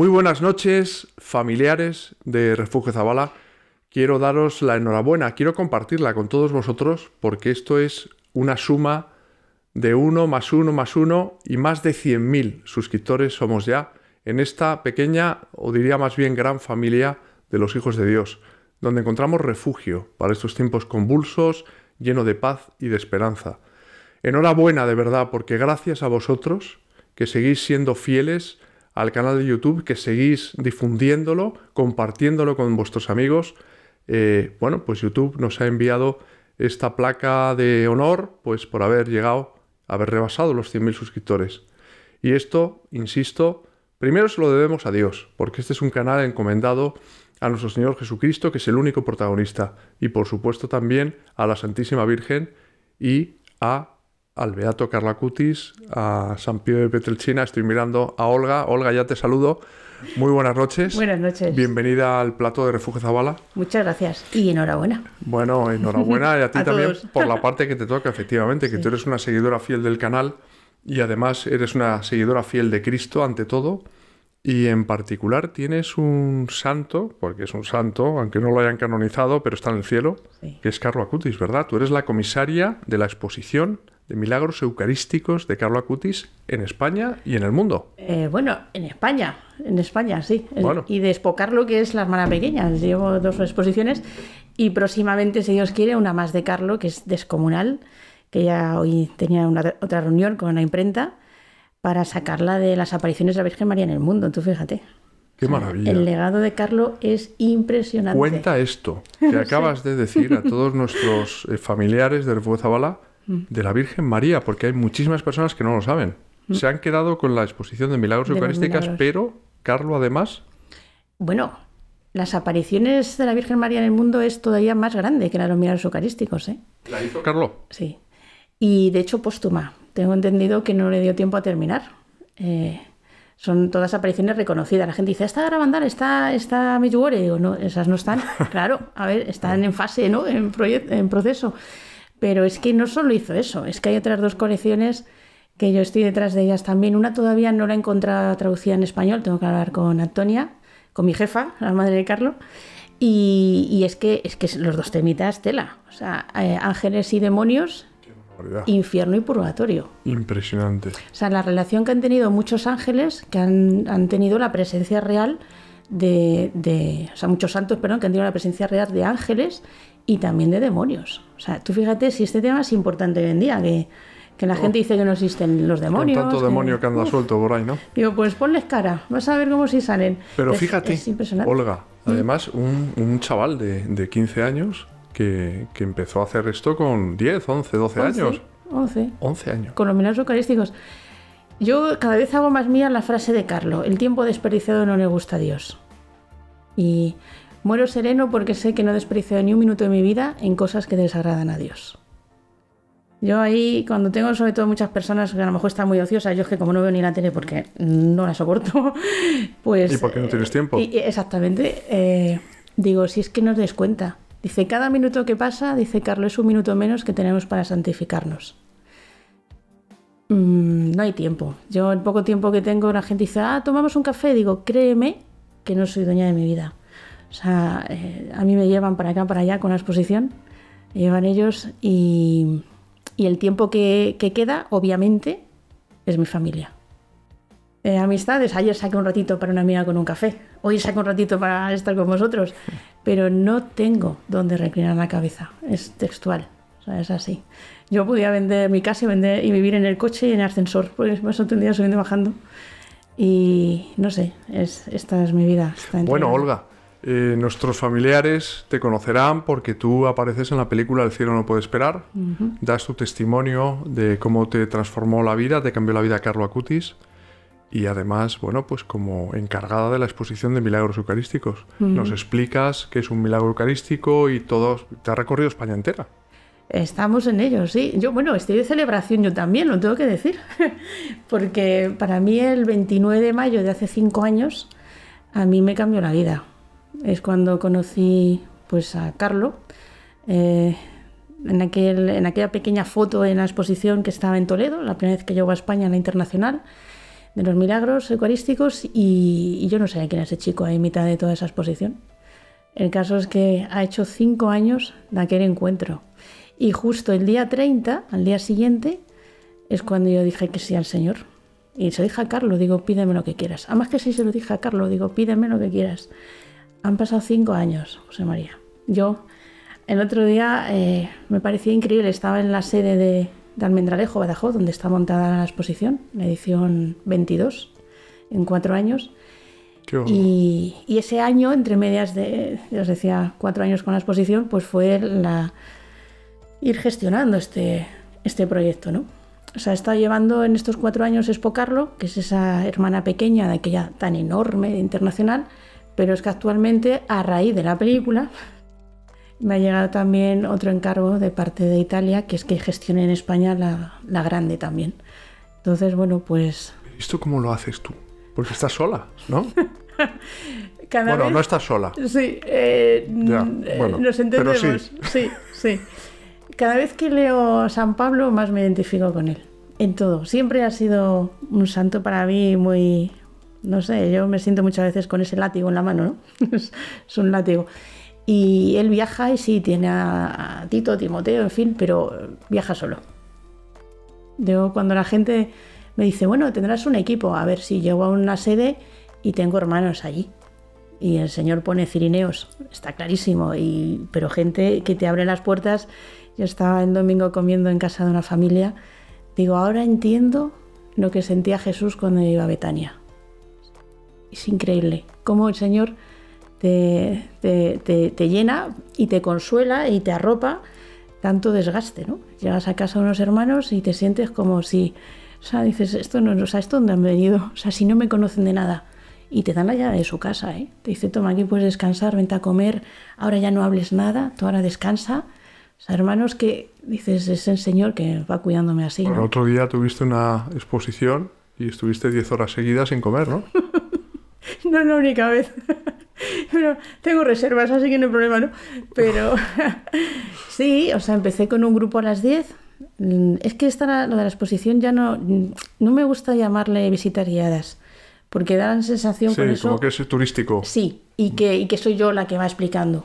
Muy buenas noches, familiares de Refugio Zabala. Quiero daros la enhorabuena, quiero compartirla con todos vosotros porque esto es una suma de uno más uno más uno y más de 100.000 suscriptores somos ya en esta pequeña o diría más bien gran familia de los hijos de Dios, donde encontramos refugio para estos tiempos convulsos, lleno de paz y de esperanza. Enhorabuena de verdad porque gracias a vosotros que seguís siendo fieles al canal de YouTube, que seguís difundiéndolo, compartiéndolo con vuestros amigos. Eh, bueno, pues YouTube nos ha enviado esta placa de honor, pues por haber llegado, haber rebasado los 100.000 suscriptores. Y esto, insisto, primero se lo debemos a Dios, porque este es un canal encomendado a nuestro Señor Jesucristo, que es el único protagonista, y por supuesto también a la Santísima Virgen y a al Beato Carla Cutis, a San Pío de Petrelchina, estoy mirando a Olga. Olga, ya te saludo. Muy buenas noches. Buenas noches. Bienvenida al plato de Refugio Zabala. Muchas gracias y enhorabuena. Bueno, enhorabuena y a ti también por la parte que te toca, efectivamente, que tú eres una seguidora fiel del canal y además eres una seguidora fiel de Cristo ante todo. Y en particular tienes un santo, porque es un santo, aunque no lo hayan canonizado, pero está en el cielo, que es Carlo Acutis, ¿verdad? Tú eres la comisaria de la exposición de milagros eucarísticos de Carlo Acutis en España y en el mundo. Eh, bueno, en España, en España, sí. Y de Carlo, que es la hermana pequeña. Llevo dos exposiciones y próximamente, si Dios quiere, una más de Carlo, que es descomunal, que ya hoy tenía una, otra reunión con la imprenta para sacarla de las apariciones de la Virgen María en el mundo. Tú fíjate. Qué maravilla. El legado de Carlo es impresionante. Cuenta esto que acabas de decir a todos nuestros eh, familiares de Refugio Zabala Mm. De la Virgen María, porque hay muchísimas personas que no lo saben. Mm. Se han quedado con la exposición de milagros eucarísticas, pero Carlo además... Bueno, las apariciones de la Virgen María en el mundo es todavía más grande que la de los milagros eucarísticos. ¿eh? ¿La hizo Carlo? Sí. Y de hecho póstuma. Tengo entendido que no le dio tiempo a terminar. Eh, son todas apariciones reconocidas. La gente dice, está grabando, está, está Medjugorje. o no, esas no están. claro, a ver, están en fase, ¿no? En, en proceso. Pero es que no solo hizo eso, es que hay otras dos colecciones que yo estoy detrás de ellas también. Una todavía no la he encontrado traducida en español, tengo que hablar con Antonia, con mi jefa, la madre de Carlos. Y, es, que, es que los dos temitas tela. O sea, eh, ángeles y demonios, infierno y purgatorio. Impresionante. O sea, la relación que han tenido muchos ángeles que han, han tenido la presencia real de, de, o sea, muchos santos, perdón, que han tenido la presencia real de ángeles y también de demonios. O sea, tú fíjate si este tema es importante hoy en día, que, que la gente dice que no existen los demonios. Con tanto demonio que anda suelto por ahí, ¿no? Digo, pues ponles cara, vas a ver cómo si salen. Pero fíjate, Olga, mm. además un, un chaval de, de, 15 años que, que, empezó a hacer esto con 10, 11, 12 años. 11. 11 años. Con los milagros eucarísticos. Yo cada vez hago más mía la frase de Carlo, el tiempo desperdiciado no le gusta a Dios. Y Muero sereno porque sé que no desprecio ni un minuto de mi vida en cosas que desagradan a Dios. Yo ahí, cuando tengo sobre todo muchas personas que a lo mejor están muy ociosas, yo es que como no veo ni la tele porque no la soporto, pues... ¿Y por qué no tienes tiempo? exactamente. Eh, digo, si es que nos des cuenta. Dice, cada minuto que pasa, dice Carlos, es un minuto menos que tenemos para santificarnos. Mm, no hay tiempo. Yo el poco tiempo que tengo, la gente dice, ah, tomamos un café. Digo, créeme que no soy dueña de mi vida. O sea, eh, a mí me llevan para acá, para allá con la exposición, me llevan ellos y, el tiempo que, queda, obviamente, es mi familia. Eh, amistades, ayer saqué un ratito para una amiga con un café, hoy saqué un ratito para estar con vosotros, pero no tengo donde reclinar la cabeza, es textual, o sea, es así. Yo podía vender mi casa y, vender, y vivir en el coche y en el ascensor, pues me un día subiendo y bajando. Y no sé, es, esta es mi vida. Bueno, Olga, eh, nuestros familiares te conocerán porque tú apareces en la película El cielo no puede esperar, das tu testimonio de cómo te transformó la vida, te cambió la vida Carlo Acutis y además, bueno, pues como encargada de la exposición de milagros eucarísticos. Nos explicas qué es un milagro eucarístico y todo, te ha recorrido España entera. Estamos en ello, sí. Yo, bueno, estoy de celebración yo también, lo tengo que decir, porque para mí el 29 de mayo de hace cinco años, a mí me cambió la vida es cuando conocí pues a Carlo. Eh, en, aquel, en aquella pequeña foto en la exposición que estaba en Toledo, la primera vez que llegó a España en la internacional, de los milagros eucarísticos y, yo no sé quién es ese chico ahí en mitad de toda esa exposición. El caso es que ha hecho cinco años de aquel encuentro. Y justo el día 30, al día siguiente, es cuando yo dije que sí al Señor. Y se lo dije a Carlos, digo, pídeme lo que quieras. Además que sí se lo dije a Carlos, digo, pídeme lo que quieras. Han pasado cinco años, José María. Yo, el otro día, eh, me parecía increíble, estaba en la sede de, de Almendralejo, Badajoz, donde está montada la exposición, la edición 22, en cuatro años. Y, y, ese año, entre medias de, ya os decía, cuatro años con la exposición, pues fue la, ir gestionando este, este proyecto, ¿no? O sea, he estado llevando en estos cuatro años Expocarlo, que es esa hermana pequeña de aquella tan enorme internacional, pero es que actualmente, a raíz de la película, me ha llegado también otro encargo de parte de Italia, que es que gestione en España la, la grande también. Entonces, bueno, pues... ¿Esto cómo lo haces tú? Porque estás sola, ¿no? Cada bueno, vez... no estás sola. Sí, eh, Ya, eh, bueno, nos pero entendemos. sí. sí, sí. Cada vez que leo San Pablo, más me identifico con él. En todo. Siempre ha sido un santo para mí muy. No sé, yo me siento muchas veces con ese látigo en la mano, ¿no? es un látigo. Y él viaja y sí, tiene a, Tito, Timoteo, en fin, pero viaja solo. Yo, cuando la gente me dice, bueno, tendrás un equipo, a ver si llego a una sede y tengo hermanos allí. Y el Señor pone cirineos, está clarísimo, y, pero gente que te abre las puertas. Yo estaba en domingo comiendo en casa de una familia. Digo, ahora entiendo lo que sentía Jesús cuando iba a Betania. Es increíble cómo el Señor te, te, te, te llena y te consuela y te arropa tanto desgaste, ¿no? Llegas a casa de unos hermanos y te sientes como si, o sea, dices, esto no, o sea, esto dónde han venido, o sea, si no me conocen de nada. Y te dan la llave de su casa, ¿eh? Te dice, toma, aquí puedes descansar, vente a comer, ahora ya no hables nada, tú ahora descansa. O sea, hermanos que dices, es el Señor que va cuidándome así, ¿no? otro día tuviste una exposición y estuviste 10 horas seguidas sin comer, ¿no? No es la única vez. Pero tengo reservas, así que no hay problema, ¿no? Pero sí, o sea, empecé con un grupo a las 10. Mm, Es que esta, lo de la exposición ya no, no me gusta llamarle visitas guiadas, porque da la sensación Sí, con eso... como que es turístico. Sí, y que, y que soy yo la que va explicando.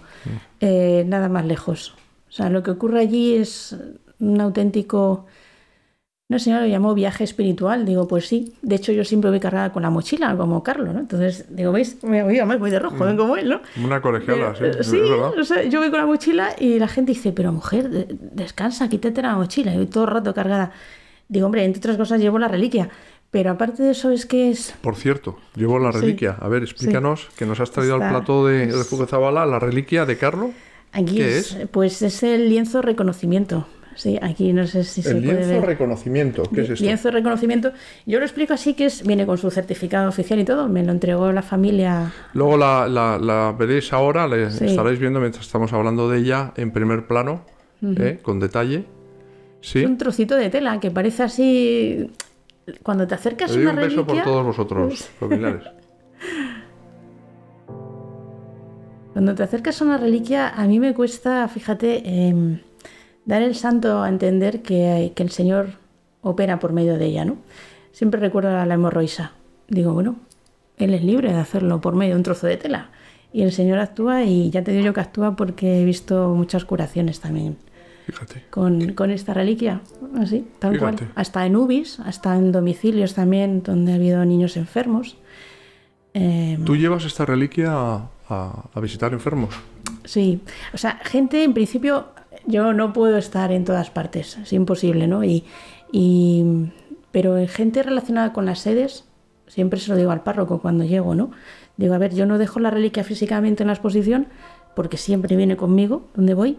Eh, nada más lejos. O sea, lo que ocurre allí es un auténtico. Una señora lo llamó viaje espiritual. Digo, pues sí. De hecho, yo siempre voy cargada con la mochila, como Carlos, ¿no? Entonces, digo, ¿veis? Me voy, además voy de rojo, ven como él, ¿no? Una colegiala, eh, sí, o sea, yo voy con la mochila y la gente dice, pero mujer, de- descansa, quítate la mochila. Y voy todo el rato cargada. Digo, hombre, entre otras cosas llevo la reliquia. Pero aparte de eso es que es... Por cierto, llevo la Sí. reliquia. A ver, explícanos que nos has traído Está- al plato de Refugio Zabala la reliquia de Carlo. Aquí ¿Qué es, Pues es el lienzo reconocimiento. Sí, aquí no sé si se El puede lienzo ver. reconocimiento. ¿Qué es esto? Lienzo de reconocimiento. Yo lo explico así que es, viene con su certificado oficial y todo. Me lo entregó la familia. Luego la, la- la veréis ahora, la Sí. estaréis viendo mientras estamos hablando de ella en primer plano, ¿eh? con detalle. Sí. Es un trocito de tela que parece así. Cuando te acercas Le a doy una un beso por todos vosotros, familiares. Cuando te acercas a una reliquia, a mí me cuesta, fíjate, em, dar el santo a entender que, que el Señor opera por medio de ella, ¿no? Siempre recuerdo a la hemorroisa. Digo, bueno, Él es libre de hacerlo por medio de un trozo de tela. Y el Señor actúa y ya te digo yo que actúa porque he visto muchas curaciones también Fíjate. con, con esta reliquia, así, tal cual. Fíjate. Hasta en UBIs, hasta en domicilios también, donde ha habido niños enfermos. Em, ¿Tú llevas esta reliquia a, a- a visitar enfermos? Sí, o sea, gente en principio yo no puedo estar en todas partes, es imposible, ¿no? Y, y- pero en gente relacionada con las sedes, siempre se lo digo al párroco cuando llego, ¿no? Digo, a ver, yo no dejo la reliquia físicamente en la exposición porque siempre viene conmigo donde voy,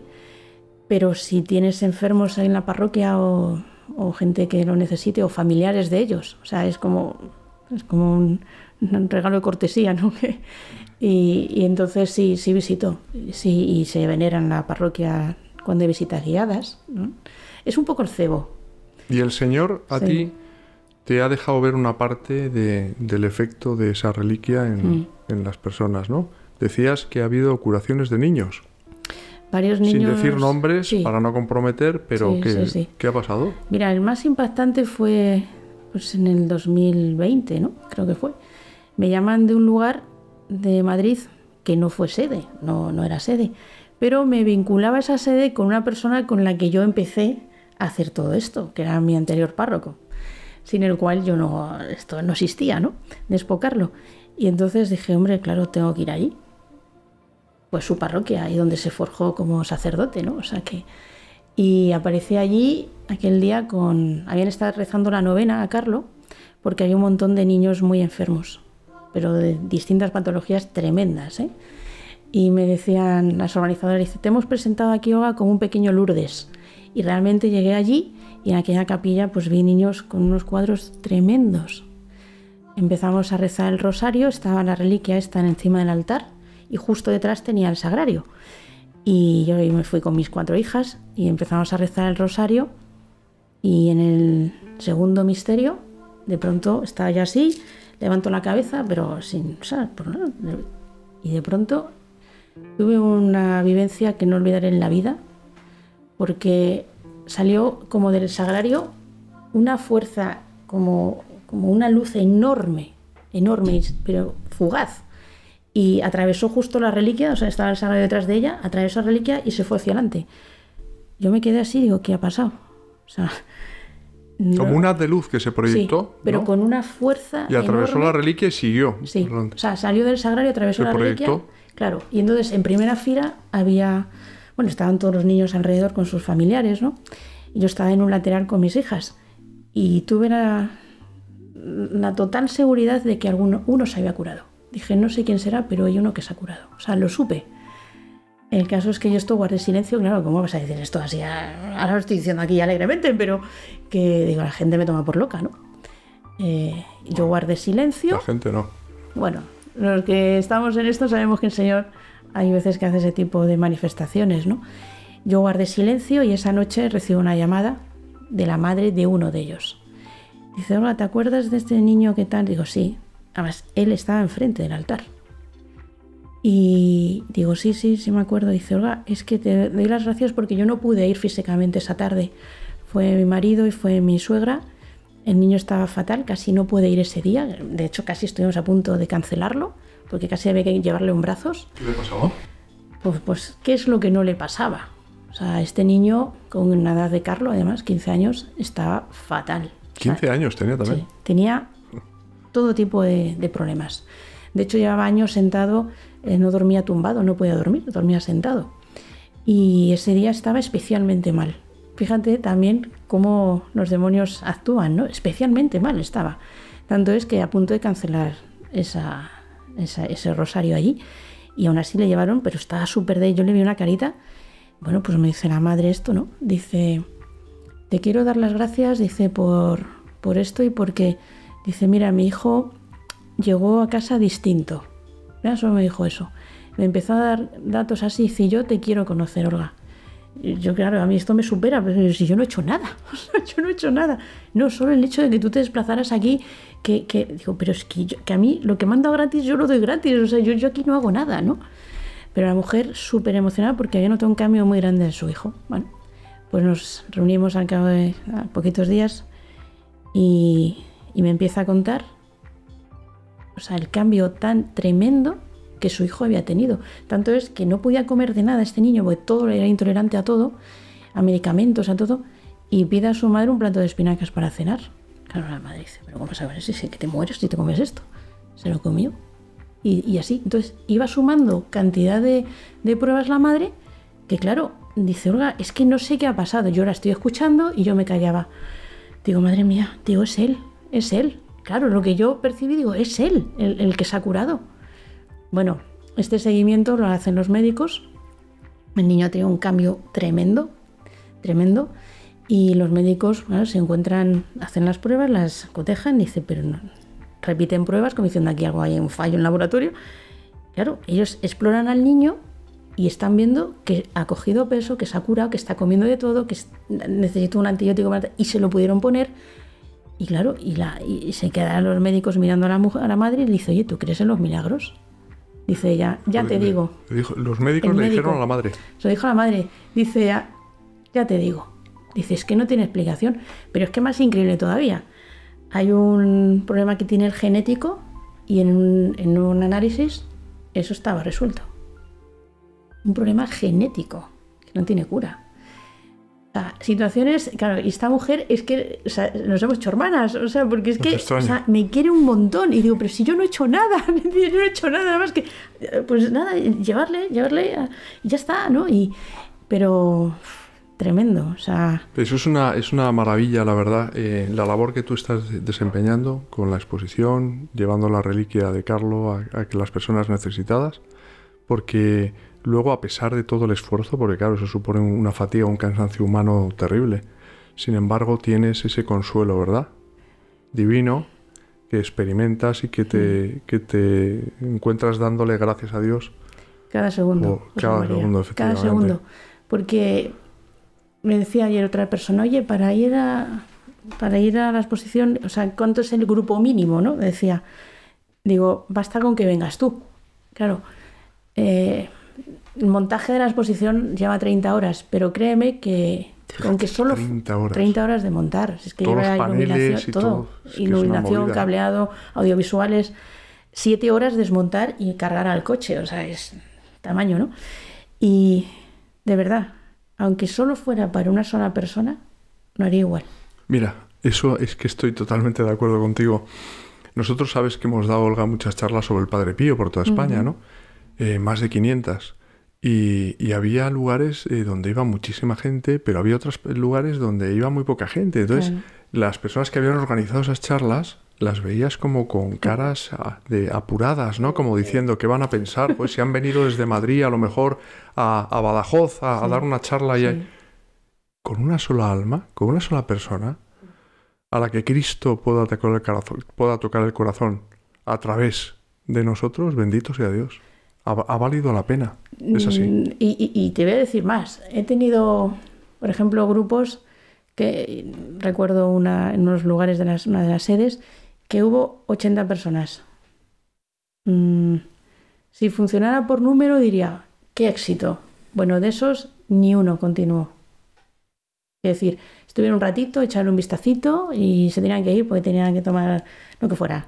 pero si tienes enfermos en la parroquia o, o gente que lo necesite o familiares de ellos, o sea, es como, es como un, un regalo de cortesía, ¿no? Y, y entonces sí, sí visito, sí, y se venera en la parroquia cuando hay visitas guiadas. ¿no? Es un poco el cebo. Y el Señor a Sí. ti te ha dejado ver una parte de- del efecto de esa reliquia en, Mm. en las personas, ¿no? Decías que ha habido curaciones de niños, Varios niños. sin decir nombres sí. para no comprometer, pero Sí, ¿qué. ¿qué ha pasado? Mira, el más impactante fue, pues en el 2020, ¿no? Creo que fue. Me llaman de un lugar de Madrid que no fue sede, no, no era sede, pero me vinculaba esa sede con una persona con la que yo empecé a hacer todo esto, que era mi anterior párroco, sin el cual yo no, esto no existía, ¿no? Despocarlo. Y entonces dije, hombre, claro, tengo que ir allí. Pues su parroquia, ahí donde se forjó como sacerdote, ¿no? O sea que... Y aparecí allí aquel día con... Habían estado rezando la novena a Carlo, porque había un montón de niños muy enfermos, pero de distintas patologías tremendas, ¿eh? Y me decían las organizadoras, dice, te hemos presentado aquí, Olga, como un pequeño Lourdes. Y realmente llegué allí y en aquella capilla pues vi niños con unos cuadros tremendos. Empezamos a rezar el rosario, estaba la reliquia esta encima del altar y justo detrás tenía el sagrario. Y yo me fui con mis cuatro hijas y empezamos a rezar el rosario y en el segundo misterio de pronto estaba ya así, levanto la cabeza pero sin... Y de pronto tuve una vivencia que no olvidaré en la vida porque salió como del sagrario una fuerza, como, como una luz enorme, enorme, pero fugaz. Y atravesó justo la reliquia, o sea, estaba el sagrario detrás de ella, atravesó la reliquia y se fue hacia adelante. Yo me quedé así, digo, ¿qué ha pasado? O sea, Como una de luz que se proyectó. Sí, pero con una fuerza. Y atravesó la reliquia y siguió. Sí. O sea, salió del sagrario, atravesó la reliquia. Claro. Y entonces en primera fila había bueno, estaban todos los niños alrededor con sus familiares, ¿no? Y yo estaba en un lateral con mis hijas y tuve la, total seguridad de que alguno, uno se había curado. Dije, no sé quién será, pero hay uno que se ha curado. O sea, lo supe. El caso es que yo esto guardé silencio, claro, ¿cómo vas a decir esto así? Ahora lo estoy diciendo aquí alegremente, pero que digo, la gente me toma por loca, ¿no? Eh, yo guardé silencio. La gente no. Bueno, los que estamos en esto sabemos que el Señor hay veces que hace ese tipo de manifestaciones, ¿no? Yo guardé silencio y esa noche recibo una llamada de la madre de uno de ellos. Dice, hola, ¿te acuerdas de este niño que tal? Digo, sí. Además, él estaba enfrente del altar. Y digo, sí, sí, sí me acuerdo. Dice, Olga, es que te doy las gracias porque yo no pude ir físicamente esa tarde. Fue mi marido y fue mi suegra. El niño estaba fatal, casi no pude ir ese día. De hecho, casi estuvimos a punto de cancelarlo porque casi había que llevarle en brazos. ¿Qué le pasaba? Pues, pues, ¿qué es lo que no le pasaba? O sea, este niño, con una edad de Carlos, además, 15 años, estaba fatal. 15 años tenía también. Sí, tenía todo tipo de, problemas. De hecho, llevaba años sentado, eh, no dormía tumbado, no podía dormir, dormía sentado. Y ese día estaba especialmente mal. Fíjate también cómo los demonios actúan, ¿no? Especialmente mal estaba. Tanto es que a punto de cancelar esa, ese rosario allí. Y aún así le llevaron, pero estaba súper de... Yo le vi una carita. Bueno, pues me dice la madre esto, ¿no? Dice, te quiero dar las gracias, dice, por, por esto y porque, dice, mira, mi hijo llegó a casa distinto. Ya solo me dijo eso. Me empezó a dar datos así, dice, yo te quiero conocer, Olga. Yo, claro, a mí esto me supera, pero si yo no he hecho nada, yo no he hecho nada. No, solo el hecho de que tú te desplazaras aquí, que, digo, pero es que, que a mí lo que manda gratis yo lo doy gratis, o sea, yo, yo aquí no hago nada, ¿no? Pero la mujer súper emocionada porque había notado un cambio muy grande en su hijo. Bueno, pues nos reunimos al cabo de poquitos días y, y me empieza a contar, o sea, el cambio tan tremendo que su hijo había tenido. Tanto es que no podía comer de nada este niño, porque todo era intolerante a todo, a medicamentos, a todo, y pide a su madre un plato de espinacas para cenar. Claro, la madre dice, pero ¿cómo sabes si que te mueres si te comes esto? Se lo comió. Y, así, entonces iba sumando cantidad de, de pruebas la madre, que claro, dice, Olga, es que no sé qué ha pasado, yo la estoy escuchando y yo me callaba. Digo, madre mía, digo, es él, es él. Claro, lo que yo percibí, digo, es él el, el que se ha curado. Bueno, este seguimiento lo hacen los médicos. El niño ha tenido un cambio tremendo, tremendo. Y los médicos se encuentran, hacen las pruebas, las cotejan, dicen, pero no, repiten pruebas como diciendo aquí algo hay un fallo en laboratorio. Claro, ellos exploran al niño y están viendo que ha cogido peso, que se ha curado, que está comiendo de todo, que necesita un antibiótico y se lo pudieron poner. Y claro, y, se quedan los médicos mirando a la, mujer, a la madre y le dice, oye, ¿tú crees en los milagros? Dice ella, ya te digo. los médicos le dijeron a la madre. Se lo dijo a la madre. Dice ya te digo. Dice, es que no tiene explicación. Pero es que más increíble todavía. hay un problema que tiene el genético y en un, en un análisis eso estaba resuelto. Un problema genético que no tiene cura. Sea, situaciones, claro, y esta mujer es que o sea, nos hemos hecho hermanas, o sea, porque es que o sea, me quiere un montón y digo, pero si yo no he hecho nada, no he hecho nada, nada más que, eh, pues nada, llevarle, llevarle, a- y ya está, ¿no? Y, pero tremendo, o sea, Eso es una, es una maravilla, la verdad. eh, la labor que tú estás desempeñando con la exposición, llevando la reliquia de Carlo a, a las personas necesitadas, porque luego, a pesar de todo el esfuerzo, porque claro, eso supone una fatiga, un cansancio humano terrible, sin embargo, tienes ese consuelo, ¿verdad? Divino, que experimentas y que te, que te encuentras dándole gracias a Dios. cada segundo. Cada María, segundo, Cada efectivamente. segundo. Porque me decía ayer otra persona, oye, para ir a para ir a la exposición, o sea, ¿cuánto es el grupo mínimo? ¿no? Decía, digo, basta con que vengas tú. Claro, eh, el montaje de la exposición lleva 30 horas, pero créeme que con que solo 30 horas. 30 horas de montar, si es que Todos lleva iluminación, y todo, iluminación, cableado, audiovisuales, siete horas desmontar y cargar al coche, o sea, es tamaño, ¿no? Y de verdad, aunque solo fuera para una sola persona, lo haría igual. Mira, eso es que estoy totalmente de acuerdo contigo. Nosotros sabes que hemos dado, Olga, muchas charlas sobre el Padre Pío por toda España, ¿no? Eh, más de 500. Y, y había lugares eh, donde iba muchísima gente, pero había otros lugares donde iba muy poca gente. Entonces, las personas que habían organizado esas charlas las veías como con caras a- de apuradas, ¿no? Como diciendo que van a pensar, pues si han venido desde Madrid a lo mejor a, a Badajoz a, dar una charla y Sí. con una sola alma, con una sola persona, a la que Cristo pueda tocar el corazón, pueda tocar el corazón a través de nosotros, bendito sea Dios. Ha, valido la pena. Es así. Mm, Y, te voy a decir más. He tenido, por ejemplo, grupos que recuerdo en unos lugares de las, una de las sedes que hubo 80 personas. Mm, si funcionara por número diría, qué éxito. Bueno, de esos ni uno continuó. Es decir, estuvieron un ratito, echaron un vistacito y se tenían que ir porque tenían que tomar lo que fuera.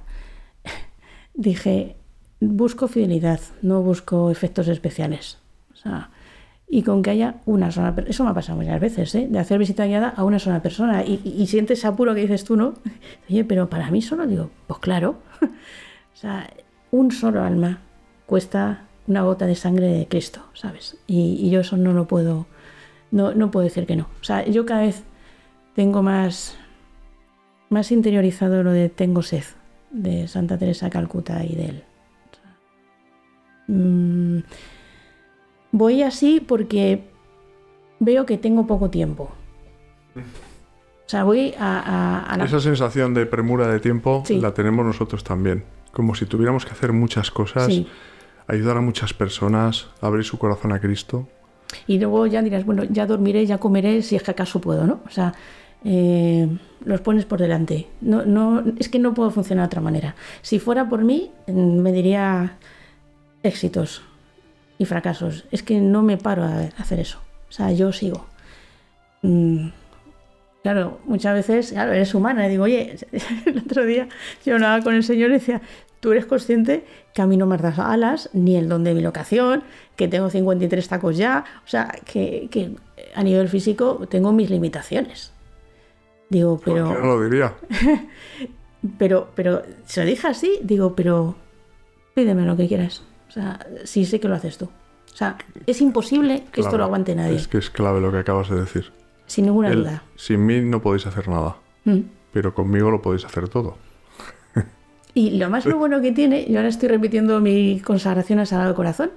Dije, busco fidelidad, no busco efectos especiales. O sea, y con que haya una sola persona. Eso me ha pasado muchas veces, ¿eh? De hacer visita guiada a una sola persona. Y, y- y sientes apuro que dices tú, ¿no? Oye, pero para mí solo digo, pues claro. o sea, un solo alma cuesta una gota de sangre de Cristo, ¿sabes? Y, yo eso no lo puedo, no, no puedo decir que no. O sea, yo cada vez tengo más, más interiorizado lo de tengo sed de Santa Teresa Calcuta y de mm, voy así porque veo que tengo poco tiempo. O sea, voy a, a- a la... Esa sensación de premura de tiempo Sí. la tenemos nosotros también. Como si tuviéramos que hacer muchas cosas, Sí. ayudar a muchas personas, abrir su corazón a Cristo. Y luego ya dirás, bueno, ya dormiré, ya comeré, si es que acaso puedo, ¿no? O sea, eh, los pones por delante. No, no, es que no puedo funcionar de otra manera. Si fuera por mí, mm, me diría éxitos y fracasos. Es que no me paro a hacer eso. O sea, yo sigo. Mm, Claro, muchas veces, claro, eres humana. Y digo, oye, el otro día yo hablaba con el Señor y decía, tú eres consciente que a mí no me das alas, ni el don de mi locación, que tengo 53 tacos ya, o sea, que, que a nivel físico tengo mis limitaciones. Digo, pero, Cualquiera lo diría. pero, pero, se lo dije así, digo, pero pídeme lo que quieras. O sea, sí sé que lo haces tú. O sea, es imposible que esto lo aguante nadie, Es que es clave lo que acabas de decir. sin ninguna El- duda. sin mí no podéis hacer nada, Mm. pero conmigo lo podéis hacer todo. Y lo más lo bueno que tiene, yo ahora estoy repitiendo mi consagración al Sagrado Corazón.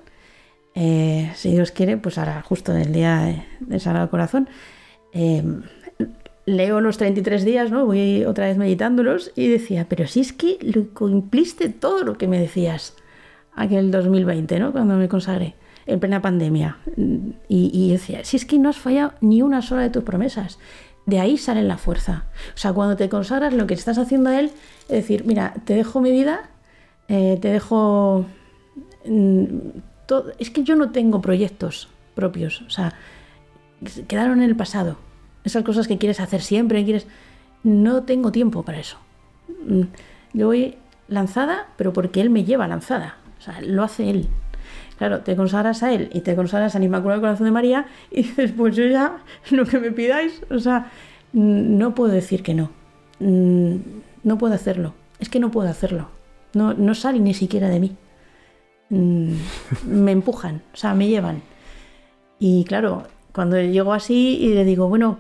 Eh, si Dios quiere, pues ahora, justo en el día de- del Sagrado Corazón, eh, leo los 33 días, ¿no? Voy otra vez meditándolos y decía, pero si es que lo cumpliste todo lo que me decías aquel 2020, ¿no? Cuando me consagré, en plena pandemia. Y, decía, si es que no has fallado ni una sola de tus promesas. De ahí sale la fuerza. O sea, cuando te consagras, lo que estás haciendo a Él es decir, mira, te dejo mi vida, eh, te dejo... mm, todo. Es que yo no tengo proyectos propios. O sea, quedaron en el pasado. Esas cosas que quieres hacer siempre, quieres... No tengo tiempo para eso. Mm, Yo voy lanzada, pero porque él me lleva lanzada. O sea, lo hace él. Claro, te consagras a él y te consagras al Inmaculado Corazón de María y dices, pues yo ya, lo que me pidáis, o sea, no puedo decir que no. Mm, No puedo hacerlo. Es que no puedo hacerlo. No, no sale ni siquiera de mí. Mm, Me empujan, o sea, me llevan. Y claro, cuando llego así y le digo, bueno,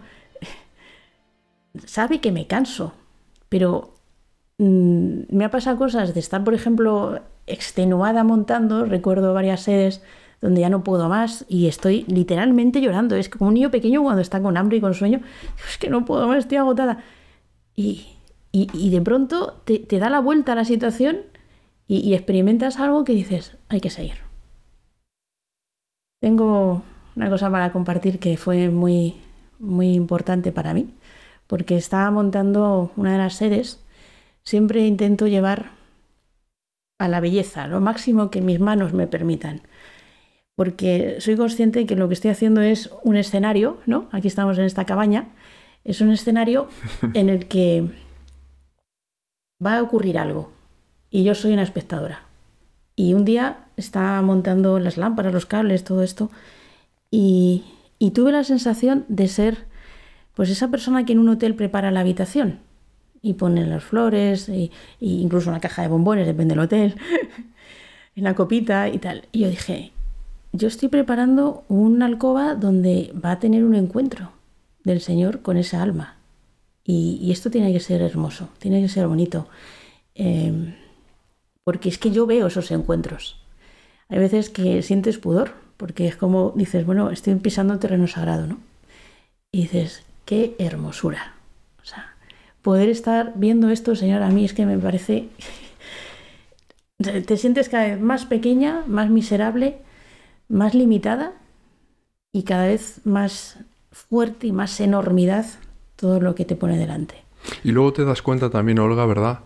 sabe que me canso, pero mm, me ha pasado cosas de estar, por ejemplo, extenuada montando, recuerdo varias sedes donde ya no puedo más y estoy literalmente llorando. Es como un niño pequeño cuando está con hambre y con sueño, es que no puedo más, estoy agotada. Y, y- de pronto te, te da la vuelta a la situación y, y experimentas algo que dices, hay que seguir. Tengo una cosa para compartir que fue muy, muy importante para mí, porque estaba montando una de las sedes. Siempre intento llevar a la belleza, lo máximo que mis manos me permitan. Porque soy consciente que lo que estoy haciendo es un escenario, ¿no? Aquí estamos en esta cabaña. Es un escenario en el que va a ocurrir algo. Y yo soy una espectadora. Y un día estaba montando las lámparas, los cables, todo esto. Y, y tuve la sensación de ser pues esa persona que en un hotel prepara la habitación y pone las flores y, incluso una caja de bombones, depende del hotel, en la copita y tal. Y yo dije, yo estoy preparando una alcoba donde va a tener un encuentro del Señor con esa alma. Y, esto tiene que ser hermoso, tiene que ser bonito. Eh, porque es que yo veo esos encuentros. Hay veces que sientes pudor, porque es como dices, bueno, estoy pisando terreno sagrado, ¿no? Y dices, qué hermosura. Poder estar viendo esto, Señor, a mí es que me parece... Te sientes cada vez más pequeña, más miserable, más limitada y cada vez más fuerte y más enormidad todo lo que te pone delante. Y luego te das cuenta también, Olga, ¿verdad?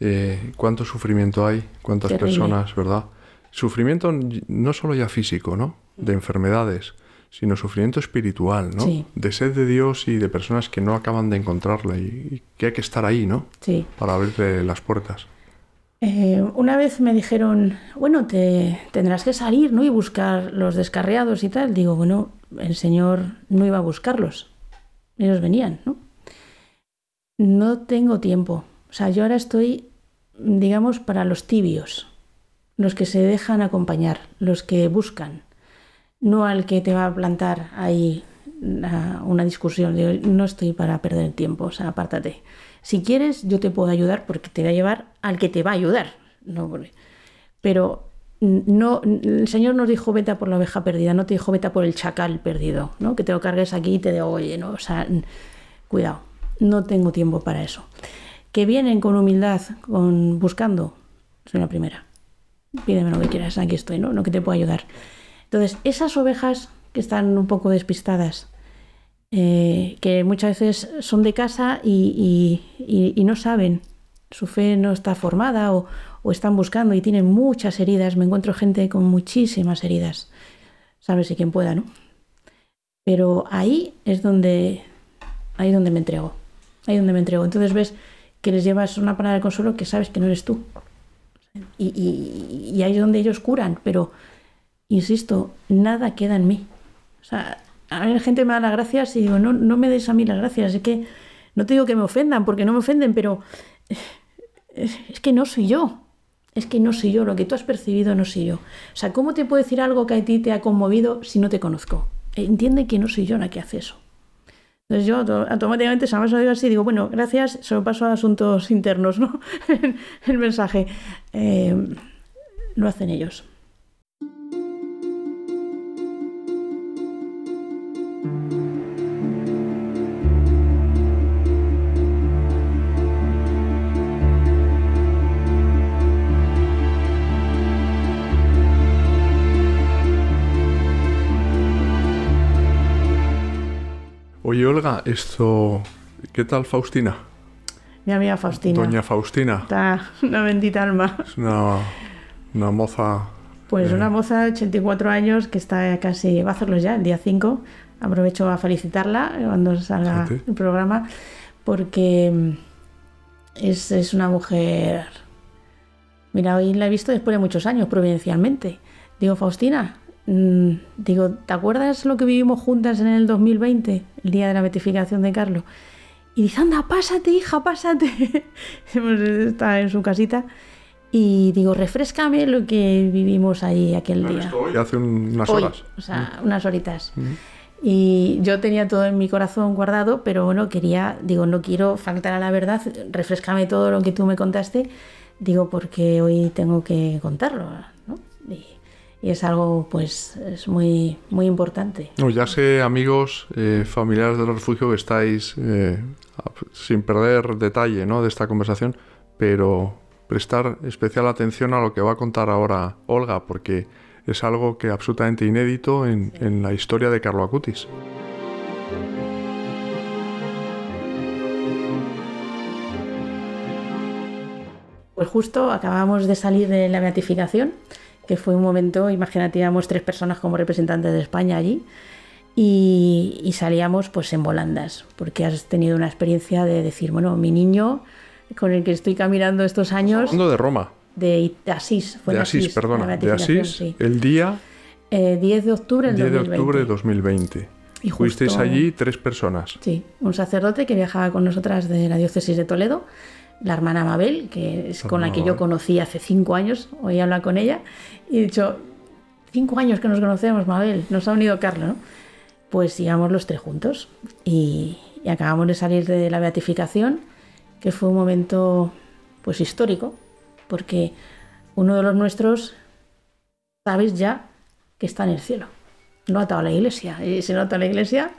Eh, cuánto sufrimiento hay, cuántas Terrible. personas, ¿verdad? Sufrimiento no solo ya físico, ¿no? De enfermedades, sino sufrimiento espiritual, ¿no? Sí. De sed de Dios y de personas que no acaban de encontrarla y, y que hay que estar ahí, ¿no? Sí. Para abrirle las puertas. Eh, una vez me dijeron, bueno, te tendrás que salir, ¿no? Y buscar los descarriados y tal. Digo, bueno, el Señor no iba a buscarlos. Ellos venían, ¿no? No tengo tiempo. O sea, yo ahora estoy, digamos, para los tibios, los que se dejan acompañar, los que buscan, no al que te va a plantar ahí una, una discusión. Digo, no estoy para perder tiempo, o sea, apártate. Si quieres, yo te puedo ayudar porque te voy a llevar al que te va a ayudar. No, pero no, el Señor nos dijo vete por la oveja perdida, no te dijo vete por el chacal perdido, ¿no? Que te lo cargues aquí y te degolle, ¿no? O sea, cuidado, no tengo tiempo para eso. Que vienen con humildad, con buscando, soy la primera. Pídeme lo que quieras, aquí estoy, ¿no? Lo que te puedo ayudar. Entonces, esas ovejas que están un poco despistadas, eh, que muchas veces son de casa y, no saben, su fe no está formada o, están buscando y tienen muchas heridas. Me encuentro gente con muchísimas heridas. Sabes quien pueda, ¿no? Pero ahí es donde, ahí donde me entrego. Ahí donde me entrego. Entonces ves que les llevas una palabra de consuelo que sabes que no eres tú. Y, y- y ahí es donde ellos curan, pero insisto, nada queda en mí. O sea, a mí la gente me da las gracias y digo, no, no me des a mí las gracias. Es que no te digo que me ofendan, porque no me ofenden, pero es, que no soy yo. Es que no soy yo. Lo que tú has percibido no soy yo. O sea, ¿cómo te puedo decir algo que a ti te ha conmovido si no te conozco? Entiende que no soy yo la que hace eso. Entonces yo auto- automáticamente, me lo digo así, digo, bueno, gracias, se lo paso a asuntos internos, ¿no? El mensaje. Eh, lo hacen ellos. Oye, Olga, esto... ¿Qué tal Faustina? Mi amiga Faustina. Doña Faustina. Está una bendita alma. Es una, una moza... Pues eh, una moza de 84 años que está casi, va a hacerlo ya, el día 5. Aprovecho a felicitarla cuando salga el programa, porque mm, es, es una mujer... Mira, hoy la he visto después de muchos años, providencialmente. Digo, Faustina, mm, digo, ¿te acuerdas lo que vivimos juntas en el 2020, el día de la beatificación de Carlos? Y dice, anda, pásate, hija, pásate. Estado en su casita. Y digo, refrescame lo que vivimos ahí aquel día. Hoy, hace unas Hoy, horas. o sea, unas horitas. Y yo tenía todo en mi corazón guardado, pero bueno, quería, digo, no quiero faltar a la verdad, refrescame todo lo que tú me contaste, digo, porque hoy tengo que contarlo, y es algo, pues, es muy, muy importante. No, ya sé, amigos, eh, familiares del refugio, que estáis eh, sin perder detalle ¿no? de esta conversación, pero prestar especial atención a lo que va a contar ahora Olga, porque es algo que absolutamente inédito en, en la historia de Carlo Acutis. Pues justo acabamos de salir de la beatificación, que fue un momento, imagínate, íbamos tres personas como representantes de España allí, y, y, salíamos pues en volandas, porque has tenido una experiencia de decir, bueno, mi niño con el que estoy caminando estos años... Hablando de Roma. De, de Asís, fue de en Asís, perdona, de Asís, sí. el día Eh, 10 de octubre del 10 de 2020. octubre de 2020. Y Fuisteis justo- allí tres personas. Sí, un sacerdote que viajaba con nosotras de la diócesis de Toledo, la hermana Mabel, que es con la que yo conocí hace cinco años, hoy habla con ella, y he dicho, cinco años que nos conocemos, Mabel, nos ha unido Carlos, ¿no? Pues íbamos los tres juntos y, y acabamos de salir de la beatificación, que fue un momento pues histórico, porque uno de los nuestros, sabes ya que está en el cielo, no atado a la iglesia, y si no atado a la iglesia,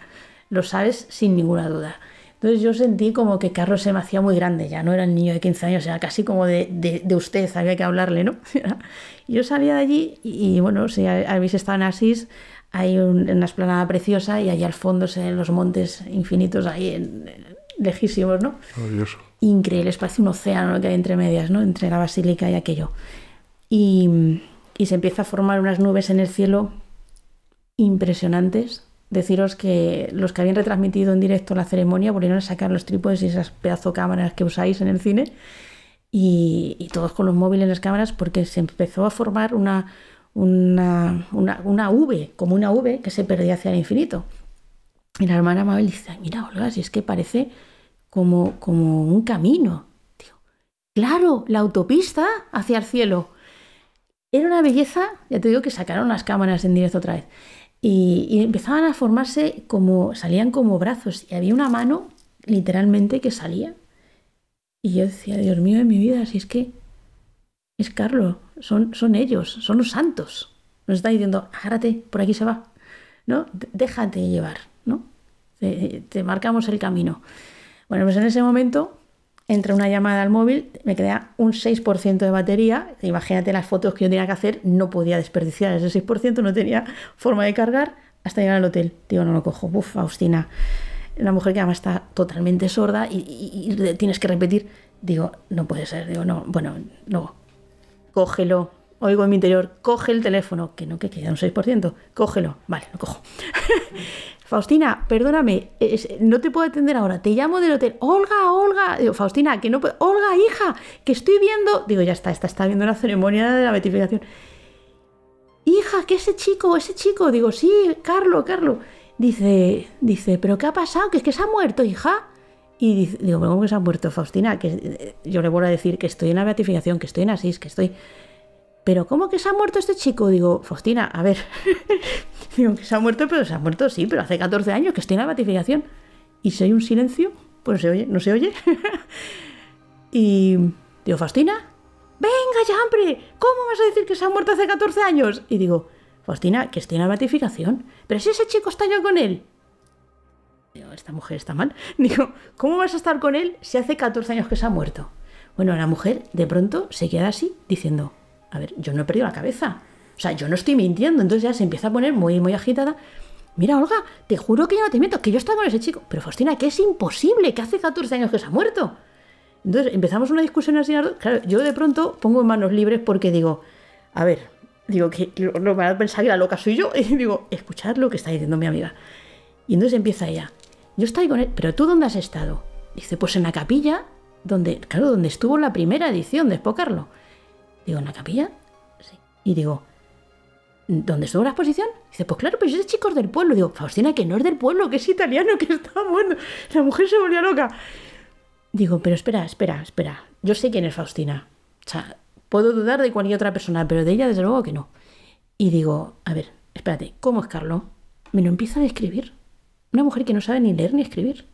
lo sabes sin ninguna duda. Entonces yo sentí como que Carlos se me hacía muy grande, ya no era el niño de 15 años, era casi como de, de- de usted, había que hablarle, ¿no? Yo salía de allí y, y, bueno, si habéis estado en Asís, hay un- una esplanada preciosa y allá al fondo se ven los montes infinitos ahí, en- en- lejísimos, ¿no? Maravilloso. increíble, es parece un océano lo que hay entre medias, ¿no? Entre la basílica y aquello. Y, y se empieza a formar unas nubes en el cielo impresionantes. Deciros que los que habían retransmitido en directo la ceremonia volvieron a sacar los trípodes y esas pedazo cámaras que usáis en el cine y, todos con los móviles en las cámaras porque se empezó a formar una, una, una, una V, como una V que se perdía hacia el infinito. Y la hermana Mabel dice, "Ay, mira, Olga, si es que parece como, como un camino. Claro, la autopista hacia el cielo. Era una belleza, ya te digo que sacaron las cámaras en directo otra vez. Y, empezaban a formarse como, salían como brazos y había una mano literalmente que salía. Y yo decía, Dios mío de mi vida, si es que es Carlos, son, son ellos, son los santos. Nos está diciendo, agárrate, por aquí se va. ¿No? Déjate llevar, ¿no? Te, te marcamos el camino. Bueno, pues en ese momento entra una llamada al móvil, me queda un 6% de batería. Imagínate las fotos que yo tenía que hacer, no podía desperdiciar ese 6%, no tenía forma de cargar hasta llegar al hotel. Digo, no lo cojo. Uf, Faustina, una mujer que además está totalmente sorda y, tienes que repetir. Digo, no puede ser. Digo, no, bueno, no. Cógelo. Oigo en mi interior, coge el teléfono, que no, que queda un 6%, cógelo. Vale, lo cojo. Faustina, perdóname, no te puedo atender ahora. Te llamo del hotel. Olga, Olga. Faustina, que no puedo. Olga, hija, que estoy viendo. Digo, ya está, esta está viendo la ceremonia de la beatificación. Hija, que ese chico, ese chico. Digo, sí, Carlo, Carlo. Dice, dice, ¿pero qué ha pasado? Que es que se ha muerto, hija. Y dice, digo, ¿pero ¿cómo que se ha muerto, Faustina? Que eh, yo le vuelvo a decir que estoy en la beatificación, que estoy en Asís, que estoy. ¿Pero cómo que se ha muerto este chico? Digo, Faustina, a ver. Digo, que se ha muerto, pero se ha muerto, sí, pero hace 14 años que estoy en la beatificación. Y si hay un silencio, pues se oye, no se oye. y digo, Faustina, venga ya, hombre, ¿cómo vas a decir que se ha muerto hace 14 años? Y digo, Faustina, que estoy en la beatificación. Pero si ese chico está yo con él. Digo, esta mujer está mal. Digo, ¿cómo vas a estar con él si hace 14 años que se ha muerto? Bueno, la mujer de pronto se queda así, diciendo, a ver, yo no he perdido la cabeza. O sea, yo no estoy mintiendo. Entonces ya se empieza a poner muy, muy agitada. Mira, Olga, te juro que yo no te miento, que yo estaba con ese chico. Pero Faustina, que es imposible, que hace 14 años que se ha muerto. Entonces empezamos una discusión así. Claro, yo de pronto pongo manos libres porque digo, a ver, digo que lo, van a pensar que la loca soy yo. Y digo, escuchad lo que está diciendo mi amiga. Y entonces empieza ella. Yo estoy con él, pero ¿tú dónde has estado? Dice, pues en la capilla donde, claro, donde estuvo la primera edición de Expocarlo. Digo, ¿en la capilla? Sí. Y digo, ¿dónde estuvo la exposición? Dice, pues claro, pues es de chicos del pueblo. Digo, Faustina, que no es del pueblo, que es italiano, que está bueno. La mujer se volvió loca. Digo, pero espera, espera, espera. Yo sé quién es Faustina. O sea, puedo dudar de cualquier otra persona, pero de ella desde luego que no. Y digo, a ver, espérate, ¿cómo es Carlos? Me lo empieza a describir. Una mujer que no sabe ni leer ni escribir.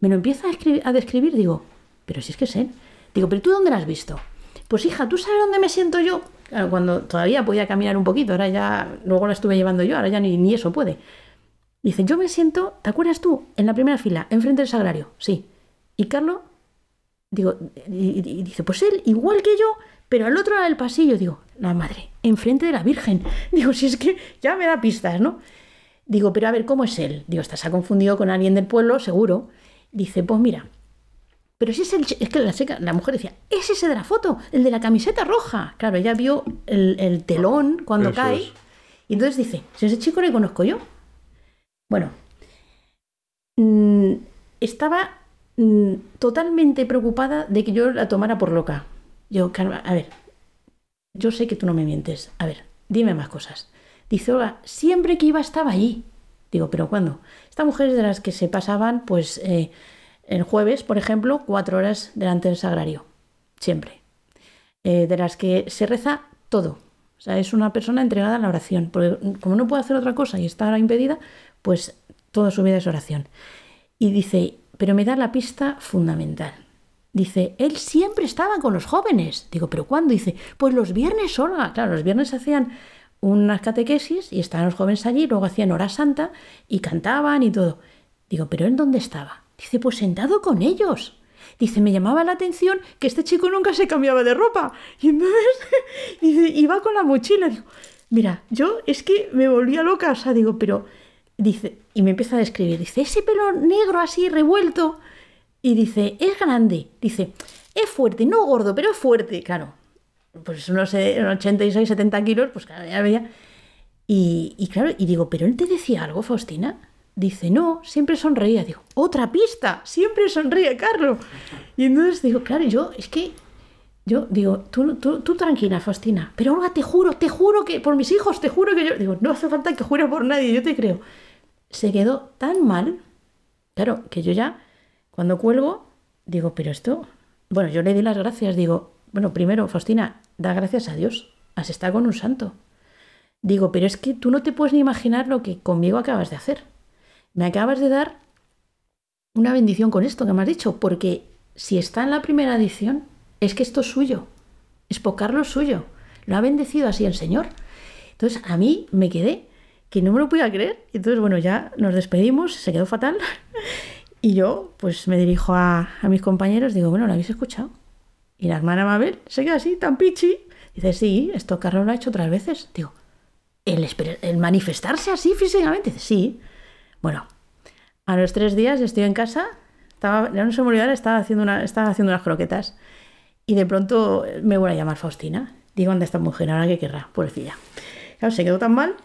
Me lo empieza a, a describir, digo, pero si es que es él. Digo, pero ¿tú dónde la has visto? Pues hija, ¿tú sabes dónde me siento yo? cuando todavía podía caminar un poquito, ahora ya, luego la estuve llevando yo, ahora ya ni, eso puede. Dice, yo me siento, ¿te acuerdas tú? En la primera fila, enfrente del sagrario, sí. Y Carlos, digo, y, dice, pues él, igual que yo, pero al otro lado del pasillo, digo, la madre, enfrente de la Virgen. Digo, si es que ya me da pistas, ¿no? Digo, pero a ver, ¿cómo es él? Digo, ¿estás ha confundido con alguien del pueblo? Seguro. Dice, pues mira, pero si es el. Es que la, la mujer decía, es ese de la foto, el de la camiseta roja. Claro, ella vio el, telón cuando cae. Y entonces dice, si ese chico le conozco yo. Bueno, mm, estaba mm, totalmente preocupada de que yo la tomara por loca. Yo, a ver, yo sé que tú no me mientes. A ver, dime más cosas. Dice Olga, siempre que iba estaba allí. Digo, ¿pero cuándo? Esta mujer es de las que se pasaban, pues, eh, el jueves, por ejemplo, cuatro horas delante del sagrario. Siempre. Eh, de las que se reza todo. O sea, es una persona entregada a la oración. Porque como no puede hacer otra cosa y está impedida, pues toda su vida es oración. Y dice, pero me da la pista fundamental. Dice, él siempre estaba con los jóvenes. Digo, ¿pero cuándo? Dice, pues los viernes, Olga. Claro, los viernes hacían unas catequesis y estaban los jóvenes allí, luego hacían hora santa y cantaban y todo. Digo, ¿pero él dónde estaba? Dice, pues sentado con ellos. Dice, me llamaba la atención que este chico nunca se cambiaba de ropa. Y entonces, dice, iba con la mochila. Digo, mira, yo es que me volvía loca. O sea, digo, pero, dice, y me empieza a describir. Dice, ese pelo negro así revuelto y dice, es grande. Dice, es fuerte, no gordo, pero es fuerte. Claro, pues unos 86, 70 kilos, pues claro, ya veía. Y, y, claro, y digo, ¿pero él te decía algo, Faustina? Dice, no, siempre sonreía. Digo, otra pista, siempre sonríe, Carlos. Y entonces digo, claro, yo, es que, yo digo, tú, tú, tú tranquila, Faustina, pero Olga, te juro, te juro que, por mis hijos, te juro que yo, digo, no hace falta que jure por nadie, yo te creo. Se quedó tan mal, claro, que yo ya cuando cuelgo, digo, pero esto, bueno, yo le di las gracias, digo, bueno, primero, Faustina, da gracias a Dios, has estado con un santo. Digo, pero es que tú no te puedes ni imaginar lo que conmigo acabas de hacer. Me acabas de dar una bendición con esto que me has dicho, porque si está en la primera edición, es que esto es suyo, es pocarlo suyo, lo ha bendecido así el Señor. Entonces a mí me quedé que no me lo podía creer. Entonces, bueno, ya nos despedimos, se quedó fatal. Y yo, pues me dirijo a, mis compañeros, digo, bueno, ¿lo habéis escuchado? Y la hermana Mabel se queda así, tan pichi. Dice, sí, esto Carlos lo ha hecho otras veces. Digo, ¿el, manifestarse así físicamente? Sí. Bueno, a los tres días estoy en casa, estaba, ya no se me olvidar, estaba haciendo, una, estaba haciendo unas croquetas. Y de pronto me voy a llamar Faustina. Digo, ¿dónde está mujer? Ahora que querrá, pobrecilla. Claro, se quedó tan mal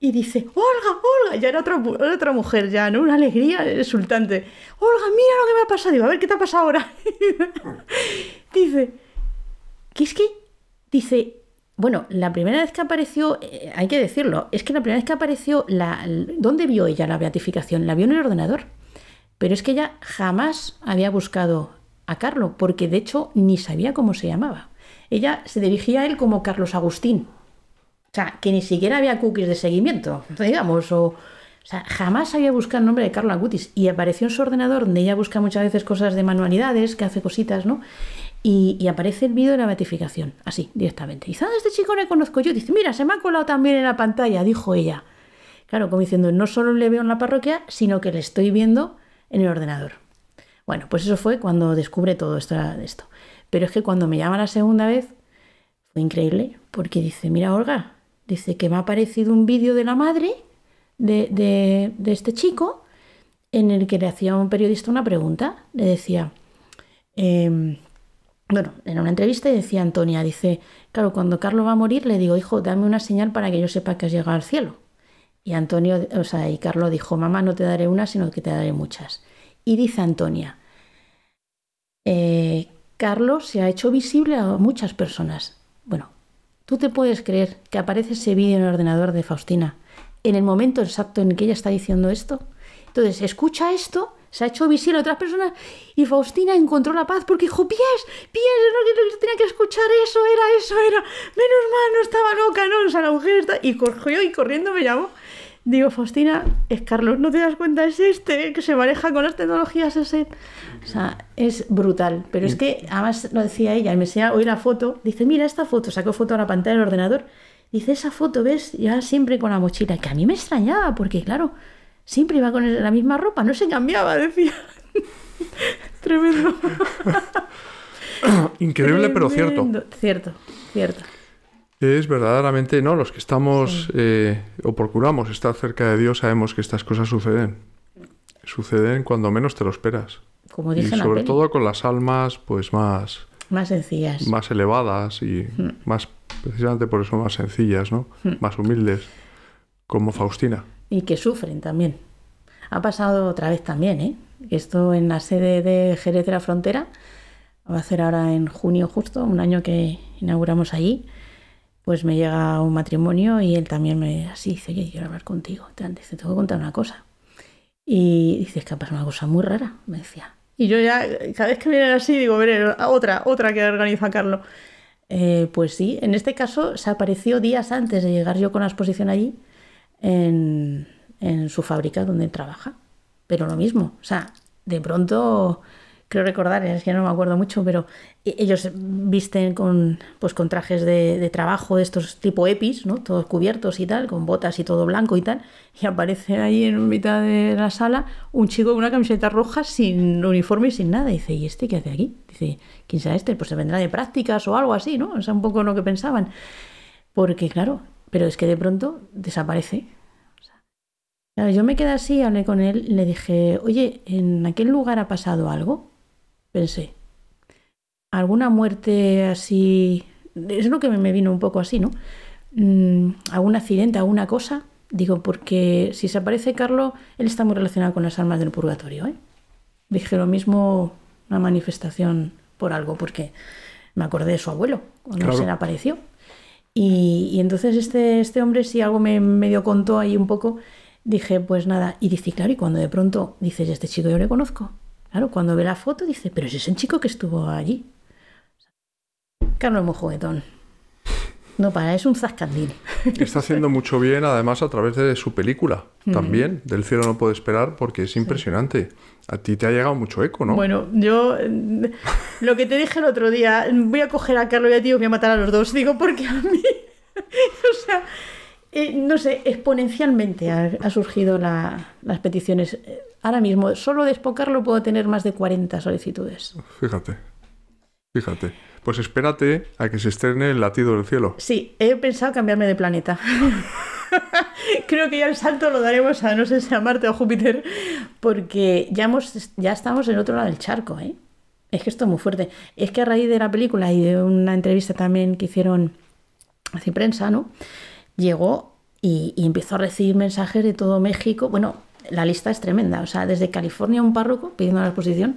y dice, Olga, Olga, ya era otra, otra mujer, ya, ¿no? Una alegría exultante. Olga, mira lo que me ha pasado. Digo, a ver, ¿qué te ha pasado ahora? dice, ¿qué es que? Dice, bueno, la primera vez que apareció, eh, hay que decirlo, es que la primera vez que apareció, la, ¿dónde vio ella la beatificación? La vio en el ordenador. Pero es que ella jamás había buscado a Carlos, porque de hecho ni sabía cómo se llamaba. Ella se dirigía a él como Carlos Agustín, o sea, que ni siquiera había cookies de seguimiento, digamos, o, sea, jamás había buscado el nombre de Carla Gutis y apareció en su ordenador donde ella busca muchas veces cosas de manualidades, que hace cositas, ¿no? Y, aparece el vídeo de la beatificación, así, directamente. Y dice, ah, este chico le conozco yo. Dice, mira, se me ha colado también en la pantalla, dijo ella. Claro, como diciendo, no solo le veo en la parroquia, sino que le estoy viendo en el ordenador. Bueno, pues eso fue cuando descubre todo esto, esto. Pero es que cuando me llama la segunda vez, fue increíble, porque dice, mira, Olga, Dice que me ha aparecido un vídeo de la madre de, este chico en el que le hacía un periodista una pregunta. Le decía, em, bueno, en una entrevista decía Antonia, dice, claro, cuando Carlos va a morir le digo, hijo, dame una señal para que yo sepa que has llegado al cielo. Y Antonio, o sea, y Carlos dijo, mamá, no te daré una, sino que te daré muchas. Y dice Antonia, eh, Carlos se ha hecho visible a muchas personas. Bueno, tú te puedes creer que aparece ese vídeo en el ordenador de Faustina en el momento exacto en que ella está diciendo esto. Entonces, escucha esto, se ha hecho visible a otras personas y Faustina encontró la paz porque dijo, pies, pies, no, no tenía que escuchar eso, era eso, era, menos mal, no estaba loca, no, o sea, la mujer está... Y corrió y corriendo me llamó. Digo, Faustina, es Carlos, ¿no te das cuenta? Es este que se maneja con las tecnologías ese. O sea, es brutal. Pero es que, además lo decía ella, me enseña hoy la foto. Dice, mira esta foto, sacó foto a la pantalla del ordenador. Dice, esa foto, ¿ves? Ya siempre con la mochila. Que a mí me extrañaba, porque claro, siempre iba con la misma ropa, no se cambiaba, decía. Tremendo. Increíble, pero cierto. Cierto, cierto. Es verdaderamente, no, los que estamos eh, o procuramos estar cerca de Dios sabemos que estas cosas suceden. Suceden cuando menos te lo esperas. Como dije y en la sobre peli. todo con las almas pues más, Más sencillas. más elevadas y Hmm. más, precisamente por eso más sencillas, ¿no? Más humildes, como Faustina. Y que sufren también. Ha pasado otra vez también, ¿eh? Esto en la sede de Jerez de la Frontera, va a ser ahora en junio justo, un año que inauguramos allí, pues me llega un matrimonio y él también me así dice, oye, quiero hablar contigo. Te te voy a contar una cosa. Y dices que ha pasado una cosa muy rara, me decía. Y yo ya, cada vez que vienen así, digo, veré, otra, otra que organiza Carlos. Eh, pues sí, en este caso se apareció días antes de llegar yo con la exposición allí en, en su fábrica donde trabaja. Pero lo mismo, o sea, de pronto, creo recordar, es que no me acuerdo mucho, pero e- ellos visten con, pues, con trajes de, de trabajo de estos tipo EPIs, ¿no? Todos cubiertos y tal, con botas y todo blanco y tal. Y aparece ahí en mitad de la sala un chico con una camiseta roja sin uniforme y sin nada. Y dice, ¿y este qué hace aquí? Dice, ¿quién será este? Pues se vendrá de prácticas o algo así, ¿no? O sea, un poco lo que pensaban. Porque, claro, pero es que de pronto desaparece. O sea, claro, yo me quedé así, hablé con él, le dije, oye, ¿en aquel lugar ha pasado algo? Pensé, ¿alguna muerte así? Es lo que me- vino un poco así, ¿no? Mm, ¿Algún accidente, alguna cosa? Digo, porque si se aparece Carlos, él está muy relacionado con las almas del purgatorio, ¿eh? Dije lo mismo, una manifestación por algo, porque me acordé de su abuelo, cuando Claro. se le apareció. Y, y entonces este, este hombre, si algo me medio contó ahí un poco, dije, pues nada. Y dice, claro, y cuando de pronto dices, este chico yo le conozco. Claro, cuando ve la foto dice, pero ese es el chico que estuvo allí. Carlos muy juguetón. No para, es un zascandil. Está haciendo mucho bien, además, a través de su película. Mm. También, Del cielo no puedo esperar, porque es impresionante. A ti te ha llegado mucho eco, ¿no? Bueno, yo eh, lo que te dije el otro día, voy a coger a Carlos y a ti os voy a matar a los dos. Digo, porque a mí, o sea, eh, no sé, exponencialmente ha, ha surgido la- las peticiones. Ahora mismo, solo de Spocarlo puedo tener más de 40 solicitudes. Fíjate. Fíjate. Pues espérate a que se estrene el latido del cielo. Sí, he pensado cambiarme de planeta. Creo que ya el salto lo daremos a no sé si a Marte o Júpiter, porque ya, hemos, ya estamos en otro lado del charco, ¿eh? Es que esto es muy fuerte. Es que a raíz de la película y de una entrevista también que hicieron hace prensa, ¿no? Llegó y, y empezó a recibir mensajes de todo México. Bueno, la lista es tremenda. O sea, desde California un párroco pidiendo la exposición.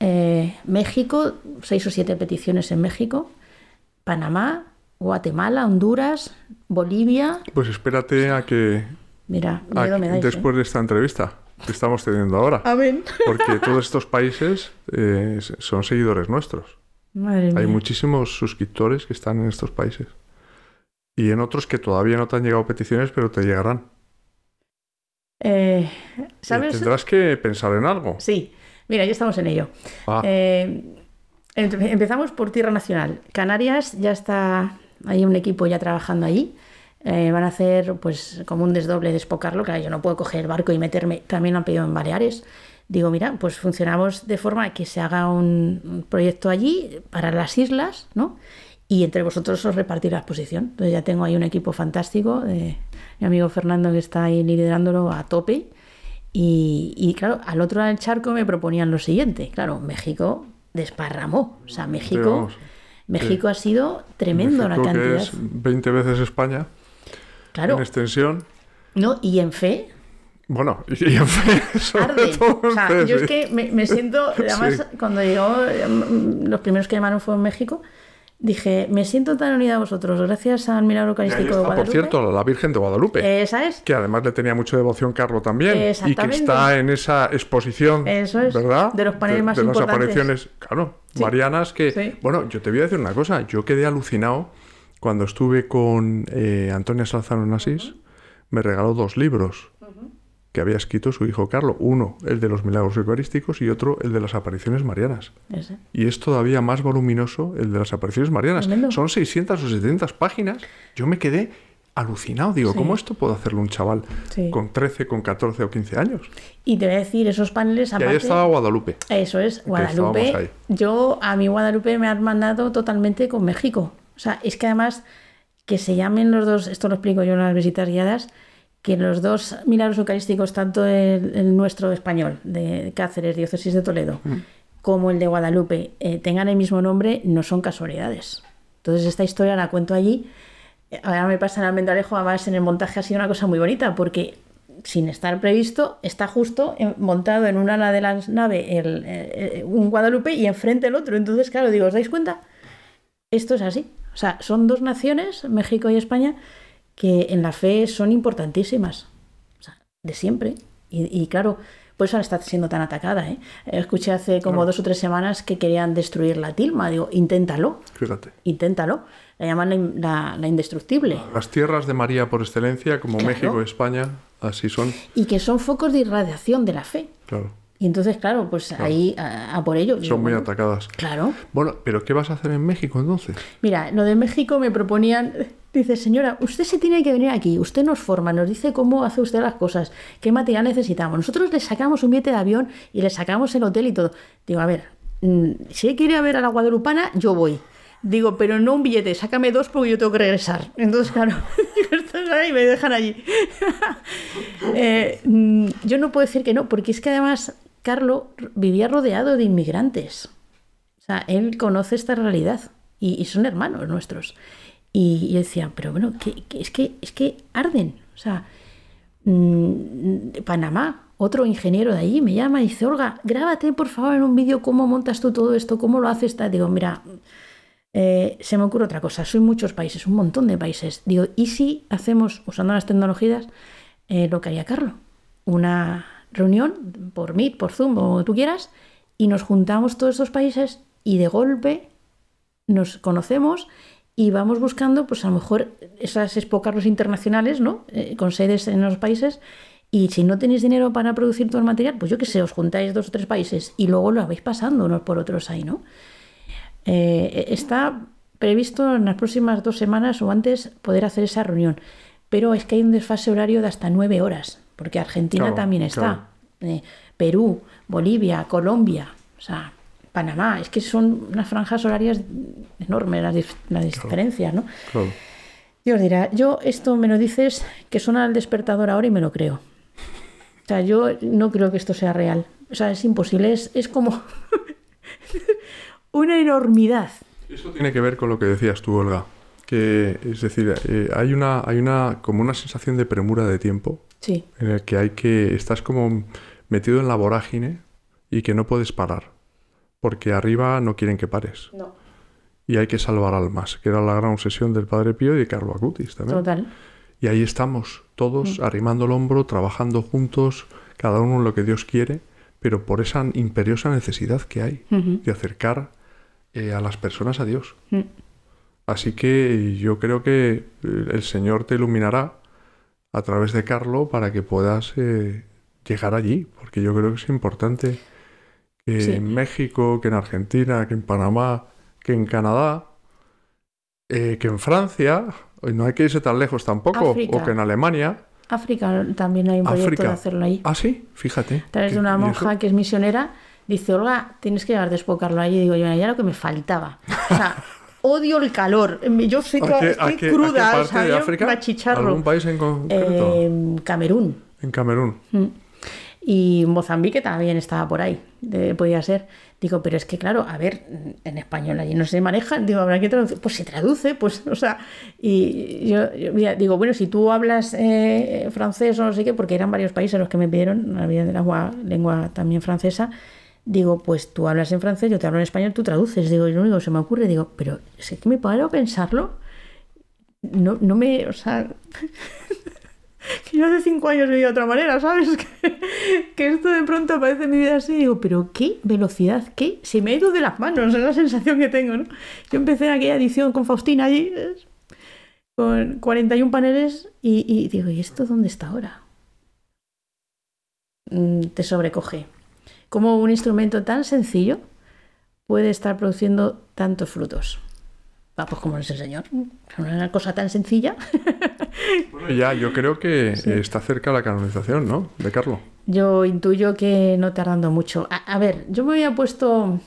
Eh, México, seis o siete peticiones en México. Panamá, Guatemala, Honduras, Bolivia. Pues espérate a que Mira, a miedo que- me dais. ¿eh? después de esta entrevista que estamos teniendo ahora. Amén. Porque todos estos países eh, son seguidores nuestros. Madre mía. Hay muchísimos suscriptores que están en estos países. Y en otros que todavía no te han llegado peticiones, pero te llegarán. Eh, ¿Sabes? Tendrás que pensar en algo. Sí, mira, ya estamos en ello. Ah, Eh, empe- empezamos por Tierra Nacional. Canarias ya está, hay un equipo ya trabajando allí. Eh, van a hacer pues como un desdoble de Spocarlo, claro, yo no puedo coger el barco y meterme, también lo han pedido en Baleares. Digo, mira, pues funcionamos de forma que se haga un, un proyecto allí para las islas, ¿no? Y entre vosotros os repartir la exposición. Entonces ya tengo ahí un equipo fantástico, de mi amigo Fernando que está ahí liderándolo a tope. Y, y, claro, al otro lado del charco me proponían lo siguiente. Claro, México desparramó. O sea, México, vamos, México ha sido tremendo la México, que cantidad. es 20 veces España Claro, en extensión. ¿no? Y en fe, Bueno, y en fe, sobre Arden. todo en O sea, fe, yo sí. es que me, me siento, además, cuando llegó, mm, los primeros que llamaron fue en México, dije, me siento tan unida a vosotros, gracias al milagro eucarístico de está, por Guadalupe. cierto, la Virgen de Guadalupe. Eh, ¿Sabes? que además le tenía mucha devoción Carlos también y que está en esa exposición Eso es, ¿verdad? de los paneles más de las apariciones claro Sí. marianas que Sí. bueno yo te voy a decir una cosa yo quedé alucinado cuando estuve con eh, Antonia Salazar en Asís me regaló dos libros que había escrito su hijo Carlos uno el de los milagros eucarísticos y otro el de las apariciones marianas Ese. y es todavía más voluminoso el de las apariciones marianas. Tremendo. Son 600 o 700 páginas. Yo me quedé alucinado. Digo, Sí. ¿cómo esto puede hacerlo un chaval Sí. con 13, con 14 o 15 años? Y te voy a decir, esos paneles Y ahí aparte... estaba Guadalupe. Eso es. Guadalupe. Yo, a mi Guadalupe me han mandado totalmente con México. O sea, es que además que se llamen los dos, esto lo explico yo en las visitas guiadas, que los dos milagros eucarísticos, tanto el, el nuestro español, de Cáceres, diócesis de Toledo, Mm. como el de Guadalupe, eh, tengan el mismo nombre, no son casualidades. Entonces, esta historia la cuento allí. Ahora me pasa en Almendralejo, además en el montaje ha sido una cosa muy bonita, porque sin estar previsto, está justo montado en una ala de la nave el, eh, un Guadalupe y enfrente el otro. Entonces, claro, digo, ¿os dais cuenta? Esto es así. O sea, son dos naciones, México y España, que en la fe son importantísimas. O sea, de siempre. Y, y claro, por eso ahora está siendo tan atacada. ¿eh? Escuché hace como dos o tres semanas que querían destruir la tilma. Digo, inténtalo, Fíjate. inténtalo. La llaman la, la- la indestructible. Las tierras de María por excelencia, como Claro. México España, así son. Y que son focos de irradiación de la fe. Claro. Y entonces, claro, pues ahí a, a por ello. digo, Son muy bueno, atacadas. Claro. Bueno, pero ¿qué vas a hacer en México entonces? Mira, lo de México me proponían, dice, señora, usted se tiene que venir aquí, usted nos forma, nos dice cómo hace usted las cosas, qué material necesitamos. Nosotros le sacamos un billete de avión y le sacamos el hotel y todo. Digo, a ver, mm, si quiere ver a la Guadalupana, yo voy. Digo, pero no un billete, sácame dos porque yo tengo que regresar. Entonces, claro, ahí me dejan allí. Eh, mm, yo no puedo decir que no, porque es que además Carlo vivía rodeado de inmigrantes. O sea, él conoce esta realidad y, y son hermanos nuestros. Y yo decía, pero bueno, que, que- es, que, es que arden. O sea, mm, Panamá, otro ingeniero de allí me llama y dice, Olga, grábate por favor en un vídeo cómo montas tú todo esto, cómo lo haces. tal". Digo, mira, eh, se me ocurre otra cosa, soy muchos países, un montón de países. Digo, ¿y si hacemos, usando las tecnologías, eh, lo que haría Carlos? Una reunión por Meet, por Zoom, como tú quieras, y nos juntamos todos estos países y de golpe nos conocemos y vamos buscando, pues a lo mejor esas Expo Carlos internacionales, ¿no? Eh, con sedes en los países. Y si no tenéis dinero para producir todo el material, pues yo qué sé, os juntáis dos o tres países y luego lo vais pasando unos por otros ahí, ¿no? Eh, está previsto en las próximas dos semanas o antes poder hacer esa reunión. Pero es que hay un desfase horario de hasta nueve horas, porque Argentina Claro, también está. claro. Eh, Perú, Bolivia, Colombia, o sea, Panamá. Es que son unas franjas horarias enormes las, dif- las diferencias, ¿no? Claro. Dios dirá, yo esto me lo dices que suena al despertador ahora y me lo creo. O sea, yo no creo que esto sea real. O sea, es imposible, es, es como una enormidad. Eso tiene que ver con lo que decías tú, Olga. Que, es decir, eh, hay una, hay una, como una sensación de premura de tiempo Sí, en el que hay que, estás como metido en la vorágine y que no puedes parar. Porque arriba no quieren que pares. no. Y hay que salvar almas, que era la gran obsesión del Padre Pío y de Carlo Acutis también. Total. Y ahí estamos, todos arrimando el hombro, trabajando juntos, cada uno en lo que Dios quiere, pero por esa imperiosa necesidad que hay de acercar eh, a las personas a Dios. Mm. Así que yo creo que eh, el Señor te iluminará a través de Carlo para que puedas eh, llegar allí, porque yo creo que es importante que Sí. en México, que en Argentina, que en Panamá, que en Canadá, eh, que en Francia, no hay que irse tan lejos tampoco, África. o que en Alemania. África también hay un proyecto África. de hacerlo ahí. Ah, sí, fíjate. A través de una monja que es misionera, dice, Olga, tienes que llevar de expocarlo allí. Y digo, yo, ya lo que me faltaba. O sea, odio el calor. Yo soy, ¿A toda- qué, a estoy qué- a cruda, o parte sea, de yo África? machicharro. ¿Algún país en concreto? Eh, Camerún. En Camerún. Mm. Y Mozambique también estaba por ahí, podía ser. Digo, pero es que claro, a ver, en español allí no se maneja, digo, habrá que traducir, pues se traduce, pues, o sea, y yo, digo, bueno, si tú hablas eh, francés o no sé qué, porque eran varios países los que me pidieron, había de lengua, lengua también francesa, digo, pues tú hablas en francés, yo te hablo en español, tú traduces, digo, y lo único que se me ocurre, digo, pero es que me paro a pensarlo, no, no me, o sea... hace cinco años vivía de otra manera, ¿sabes? Que, esto de pronto aparece en mi vida así y digo, pero qué velocidad, qué, se me ha ido de las manos, es la sensación que tengo, ¿no? Yo empecé en aquella edición con Faustina allí, con 41 paneles y, y digo, ¿y esto dónde está ahora? Mm, te sobrecoge. ¿Cómo un instrumento tan sencillo puede estar produciendo tantos frutos? Ah, pues como es el Señor. Una cosa tan sencilla. Bueno, ya, yo creo que está cerca la canonización, ¿no? De Carlos. Yo intuyo que no tardando mucho. A, ver, yo me había puesto.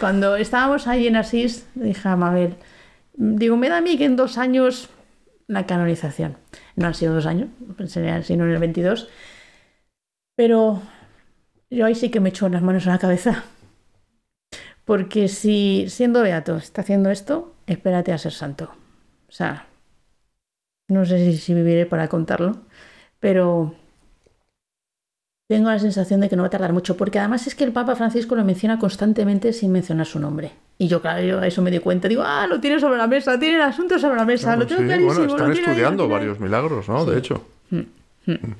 Cuando estábamos ahí en Asís, dije a Mabel, digo, me da a mí que en dos años la canonización. No han sido dos años, pensé sino en el 22. Pero yo ahí sí que me echo las manos a la cabeza. Porque si siendo beato está haciendo esto, espérate a ser santo. O sea, no sé si, viviré para contarlo, pero tengo la sensación de que no va a tardar mucho, porque además es que el Papa Francisco lo menciona constantemente sin mencionar su nombre. Y yo, claro, yo a eso me di cuenta. Digo, ah, lo tiene sobre la mesa, tiene el asunto sobre la mesa, lo tengo clarísimo. Bueno, están estudiando varios milagros, ¿no? De hecho. Mm, mm. Mm.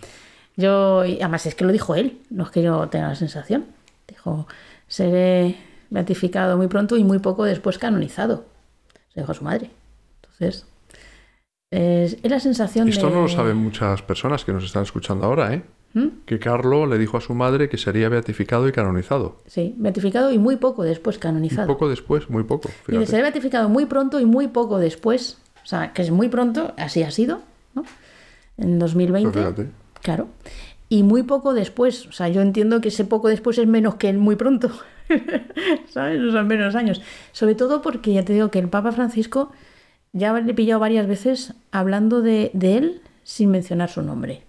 Yo, además es que lo dijo él, no es que yo tenga la sensación. Dijo, seré beatificado muy pronto y muy poco después canonizado dejó a su madre. Entonces, es, la sensación Esto no lo saben muchas personas que nos están escuchando ahora, ¿eh? ¿Mm? Que Carlo le dijo a su madre que sería beatificado y canonizado. Sí, beatificado y muy poco después canonizado. Muy poco después, muy poco. Y de ser beatificado muy pronto y muy poco después, o sea, que es muy pronto, así ha sido, ¿no? En 2020. Claro. Y muy poco después, o sea, yo entiendo que ese poco después es menos que el muy pronto. ¿Sabes? No son menos años. Sobre todo porque ya te digo que el Papa Francisco ya le he pillado varias veces hablando de, él sin mencionar su nombre.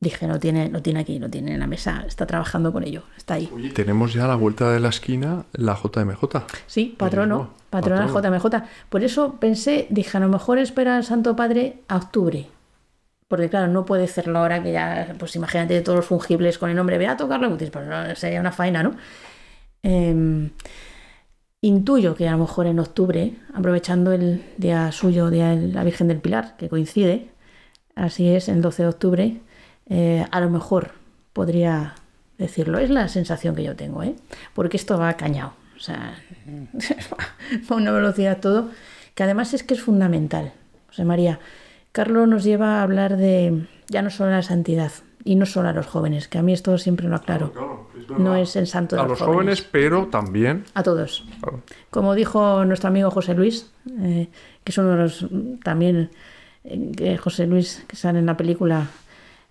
Dije, no tiene, lo tiene aquí, lo tiene en la mesa, está trabajando con ello, está ahí. tenemos ya a la vuelta de la esquina la JMJ. Sí, patrono, patrono, patrono. JMJ. Por eso pensé, dije, a lo mejor espera al Santo Padre a octubre. Porque claro, no puede hacerlo ahora que ya, pues imagínate todos los fungibles con el nombre Beato Carlos pues sería una faena, ¿no? Em, intuyo que a lo mejor en octubre, aprovechando el día suyo, Día de la Virgen del Pilar, que coincide, así es, el 12 de octubre, eh, a lo mejor podría decirlo. Es la sensación que yo tengo, ¿eh? porque esto va cañado. O sea, a una velocidad todo, que además es que es fundamental. José María, Carlos nos lleva a hablar de ya no solo la santidad, y no solo a los jóvenes, que a mí esto siempre lo aclaro. no es el santo de a los, jóvenes. pero también a todos. Como dijo nuestro amigo José Luis, eh, que es uno de los también eh, José Luis que sale en la película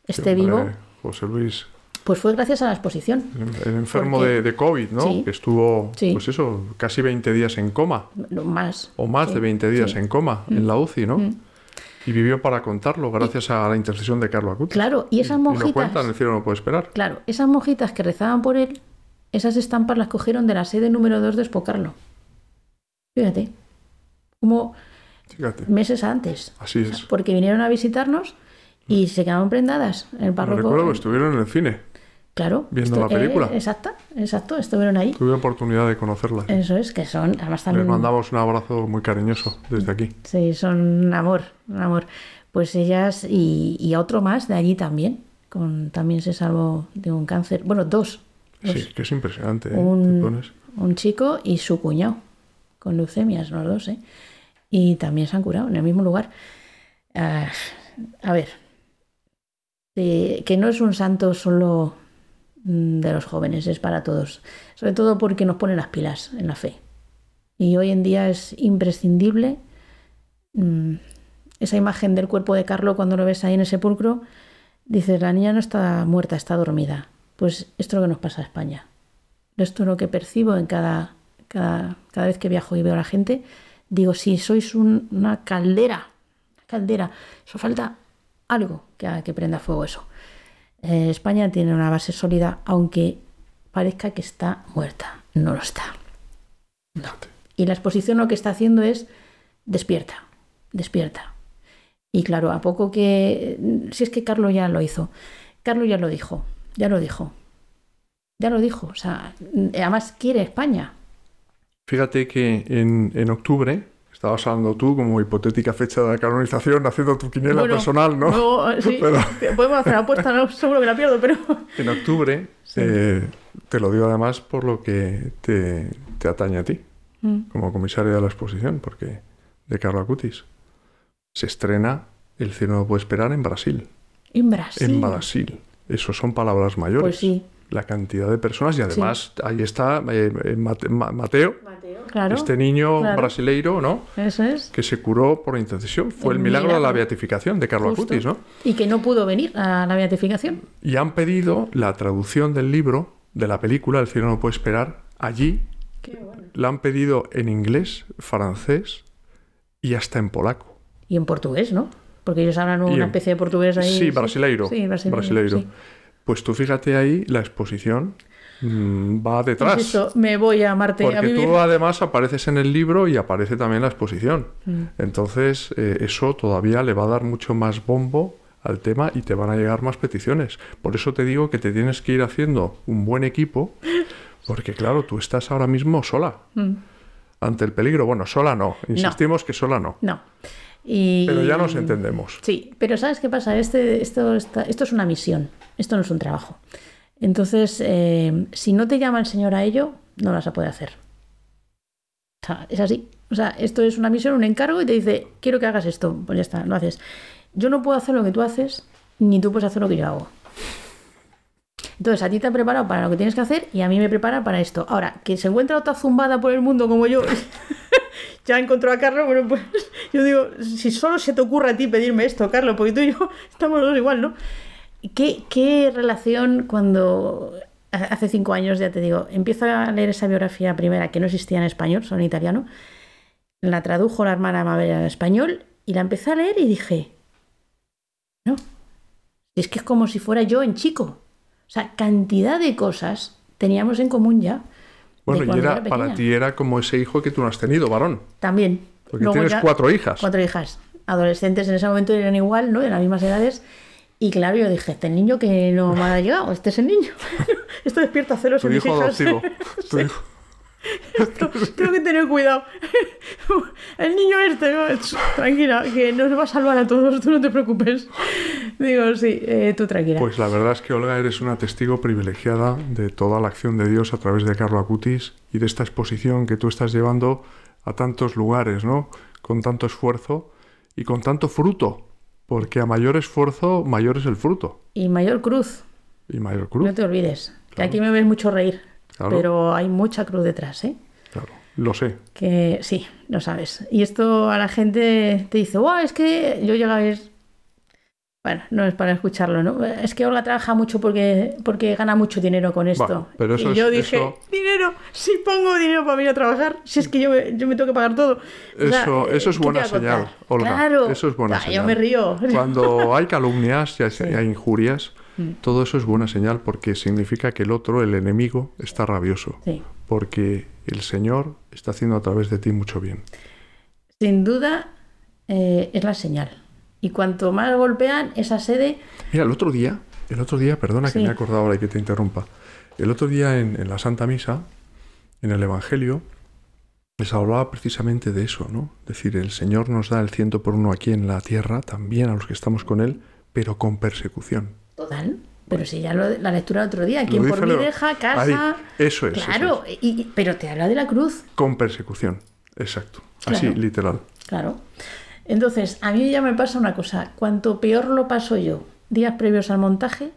Esté vivo. José Luis. Pues fue gracias a la exposición. El enfermo de, COVID, ¿no? que estuvo, pues eso, casi 20 días en coma. Más. O más de 20 días en coma en la UCI, ¿no? Mm. Y vivió para contarlo gracias a la intercesión de Carlos Acut. Claro, y esas mojitas. Y lo cuentan, el cielo no puede esperar. Claro, esas mojitas que rezaban por él, esas estampas las cogieron de la sede número 2 de Espocarlo. Fíjate. Como meses antes. Así es. porque vinieron a visitarnos y se quedaron prendadas. El párroco. recuerdo, estuvieron en el cine. Claro. Viendo la película. Eh, exacto, exacto, estuvieron ahí. Tuve oportunidad de conocerlas. Eso es, que son, además también... Les mandamos un abrazo muy cariñoso desde aquí. Sí, son un amor, un amor. Pues ellas y, y otro más de allí también, con también se salvó de un cáncer, bueno, dos. Sí, que es impresionante. ¿eh? Un, un, chico y su cuñado, con leucemias, los dos, ¿eh? Y también se han curado en el mismo lugar. Ah, a ver, que no es un santo solo de los jóvenes, es para todos. Sobre todo porque nos pone las pilas en la fe. Y hoy en día es imprescindible mm, esa imagen del cuerpo de Carlos cuando lo ves ahí en el sepulcro. Dices, la niña no está muerta, está dormida. Pues esto es lo que nos pasa a España. Esto es lo que percibo en cada, cada, cada vez que viajo y veo a la gente. Digo, si sois una caldera, caldera, eso falta algo que, que prenda fuego eso. Eh, España tiene una base sólida, aunque parezca que está muerta. No lo está. Y la exposición lo que está haciendo es despierta, despierta. Y claro, a poco que... Si es que Carlos ya lo hizo. Carlos ya lo dijo, ya lo dijo. Ya lo dijo. O sea, además quiere España. Fíjate que en, en octubre estabas hablando tú como hipotética fecha de canonización, haciendo tu quiniela personal, ¿no? sí, podemos hacer apuesta, no, seguro que la pierdo, pero... En octubre, eh, te lo digo además por lo que te, te atañe a ti, mm. como comisario de la exposición, porque de Carlo Acutis se estrena El cielo no puede esperar en Brasil. En Brasil. En Brasil. Eso son palabras mayores. Pues sí la cantidad de personas y además ahí está eh, eh, Mateo, claro, este niño brasileiro, ¿no? Eso es. Que se curó por intercesión. Fue el, milagro, de la beatificación de Carlos Acutis, ¿no? Y que no pudo venir a la beatificación. Y han pedido la traducción del libro, de la película El cielo no puede esperar, allí. La han pedido en inglés, francés y hasta en polaco. Y en portugués, ¿no? Porque ellos hablan una especie de portugués ahí. Sí, brasileiro. Sí, brasileiro. Pues tú fíjate ahí, la exposición va detrás. Pues me voy a Marte Porque a vivir. tú además apareces en el libro y aparece también la exposición. Mm. Entonces, eh, eso todavía le va a dar mucho más bombo al tema y te van a llegar más peticiones. Por eso te digo que te tienes que ir haciendo un buen equipo, porque claro, tú estás ahora mismo sola. Mm. Ante el peligro, bueno, sola no, insistimos que sola no. No. Pero ya nos entendemos. Sí, pero ¿sabes qué pasa? Este, esto, esto es una misión. Esto no es un trabajo. Entonces, eh, si no te llama el Señor a ello, no lo vas a poder hacer. O sea, es así. O sea, esto es una misión, un encargo y te dice, quiero que hagas esto. Pues ya está, lo haces. Yo no puedo hacer lo que tú haces, ni tú puedes hacer lo que yo hago. Entonces, a ti te ha preparado para lo que tienes que hacer y a mí me prepara para esto. Ahora, que se encuentra otra zumbada por el mundo como yo, ya encontró a Carlos, bueno, pues yo digo, si solo se te ocurre a ti pedirme esto, Carlos, porque tú y yo estamos los dos igual, ¿no? ¿Qué, relación cuando hace cinco años, ya te digo, empiezo a leer esa biografía primera que no existía en español, solo en italiano, la tradujo la hermana Mabel en español y la empecé a leer y dije, no, es que es como si fuera yo en chico. O sea, cantidad de cosas teníamos en común ya. Bueno, y era, para ti era como ese hijo que tú no has tenido, varón. También. Porque tienes cuatro hijas. Cuatro hijas. Adolescentes en ese momento eran igual, ¿no? De las mismas edades. Y claro, yo dije, este niño que no me ha llegado, este es el niño. Esto despierta celos en mis hijas. Tu hijo. tengo que tener cuidado. El niño este, tranquila, que nos va a salvar a todos, tú no te preocupes. Digo, sí, eh, tú tranquila. Pues la verdad es que Olga eres una testigo privilegiada de toda la acción de Dios a través de Carlo Acutis y de esta exposición que tú estás llevando a tantos lugares, ¿no? Con tanto esfuerzo y con tanto fruto porque a mayor esfuerzo, mayor es el fruto. Y mayor cruz. Y mayor cruz. No te olvides. Que aquí me ves mucho reír. Pero hay mucha cruz detrás, ¿eh? Claro, lo sé. Que sí, lo sabes. Y esto a la gente te dice, wow, es que yo llego a ver bueno, no es para escucharlo, ¿no? Es que Olga trabaja mucho porque, porque gana mucho dinero con esto. pero eso y yo dije, dinero, si pongo dinero para venir a trabajar, si es que yo me, yo me tengo que pagar todo. Eso, eso es buena señal, Olga. Claro. Eso es buena señal. Yo me río. Cuando hay calumnias y hay, injurias, mm. todo eso es buena señal porque significa que el otro, el enemigo, está rabioso. Porque el Señor está haciendo a través de ti mucho bien. Sin duda, eh, es la señal. Y cuanto más golpean esa sede... Mira, el otro día, el otro día, perdona que me he acordado ahora y que te interrumpa. El otro día en, la Santa Misa, en el Evangelio, les hablaba precisamente de eso, ¿no? Es decir, el Señor nos da el ciento por uno aquí en la tierra, también a los que estamos con Él, pero con persecución. Total. Pero si ya lo, la lectura del otro día, quien por mí deja casa. eso es. Claro, Y, pero te habla de la cruz. Con persecución, exacto. Así, literal. Claro. Entonces, a mí ya me pasa una cosa, cuanto peor lo paso yo días previos al montaje,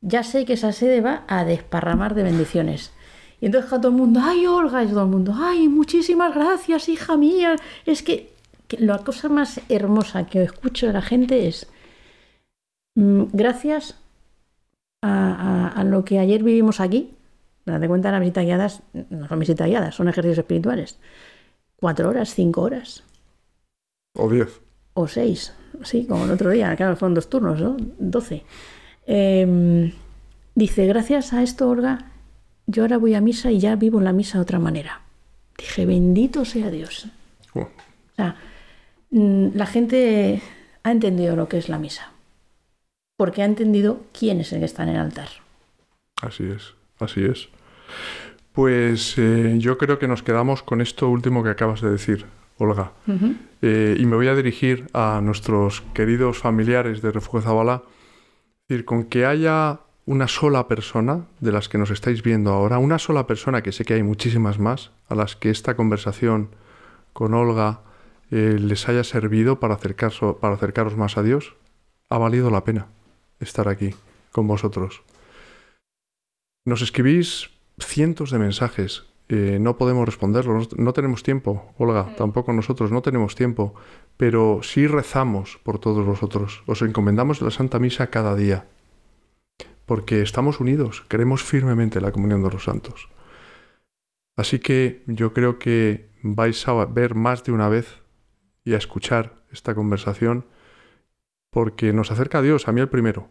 ya sé que esa sede va a desparramar de bendiciones. Y entonces todo el mundo, ay Olga, y todo el mundo, ay, muchísimas gracias, hija mía. Es que, la cosa más hermosa que escucho de la gente es, mm, gracias a, lo que ayer vivimos aquí, date cuenta, las visitas guiadas no son visitas guiadas, son ejercicios espirituales. Cuatro horas, cinco horas. O diez. O seis, sí, como el otro día, claro, fueron dos turnos, ¿no? Doce. Em, dice, gracias a esto, Olga, yo ahora voy a misa y ya vivo en la misa de otra manera. Dije, bendito sea Dios. O sea, mm, la gente ha entendido lo que es la misa, porque ha entendido quién es el que está en el altar. Así es, así es. Pues eh, yo creo que nos quedamos con esto último que acabas de decir, Olga. Eh, y me voy a dirigir a nuestros queridos familiares de Refugio Zabala. Es decir, con que haya una sola persona de las que nos estáis viendo ahora, una sola persona, que sé que hay muchísimas más, a las que esta conversación con Olga eh, les haya servido para, para acercaros más a Dios, ha valido la pena estar aquí con vosotros. Nos escribís cientos de mensajes. Eh, no podemos responderlos, no, tenemos tiempo, Olga, tampoco nosotros, no tenemos tiempo, pero sí rezamos por todos vosotros. Os encomendamos la Santa Misa cada día, porque estamos unidos, creemos firmemente la comunión de los santos. Así que yo creo que vais a ver más de una vez y a escuchar esta conversación, porque nos acerca a Dios, a mí el primero.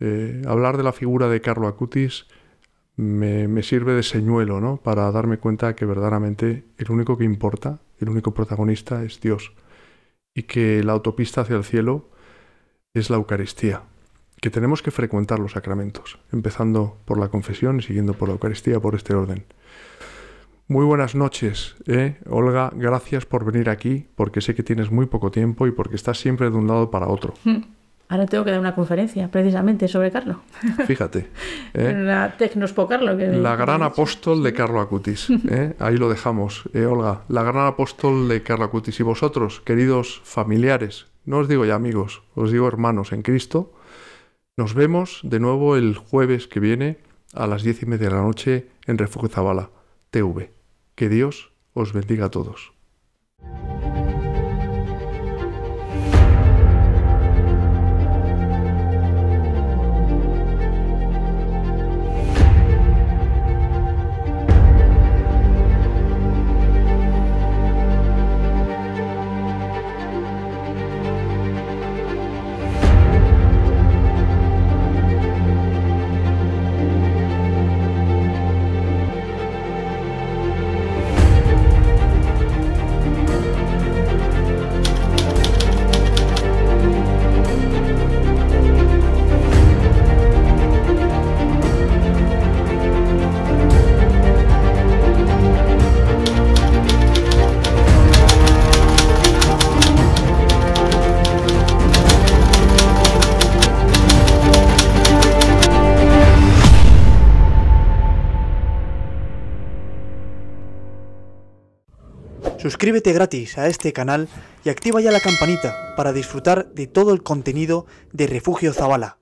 Eh, hablar de la figura de Carlo Acutis me, sirve de señuelo, ¿no? Para darme cuenta que verdaderamente el único que importa, el único protagonista es Dios. Y que la autopista hacia el cielo es la Eucaristía. Que tenemos que frecuentar los sacramentos, empezando por la confesión y siguiendo por la Eucaristía, por este orden. Muy buenas noches, ¿eh? Olga, gracias por venir aquí, porque sé que tienes muy poco tiempo y porque estás siempre de un lado para otro. Ahora tengo que dar una conferencia precisamente sobre Carlo. Fíjate. ¿eh? La Tecnospo Carlo. la gran apóstol de Carlo Acutis. ¿eh? Ahí lo dejamos, ¿eh, Olga. La gran apóstol de Carlo Acutis. Y vosotros, queridos familiares, no os digo ya amigos, os digo hermanos en Cristo, nos vemos de nuevo el jueves que viene a las diez y media de la noche en Refugio Zabala, TV. Que Dios os bendiga a todos. Suscríbete gratis a este canal y activa ya la campanita para disfrutar de todo el contenido de Refugio Zabala.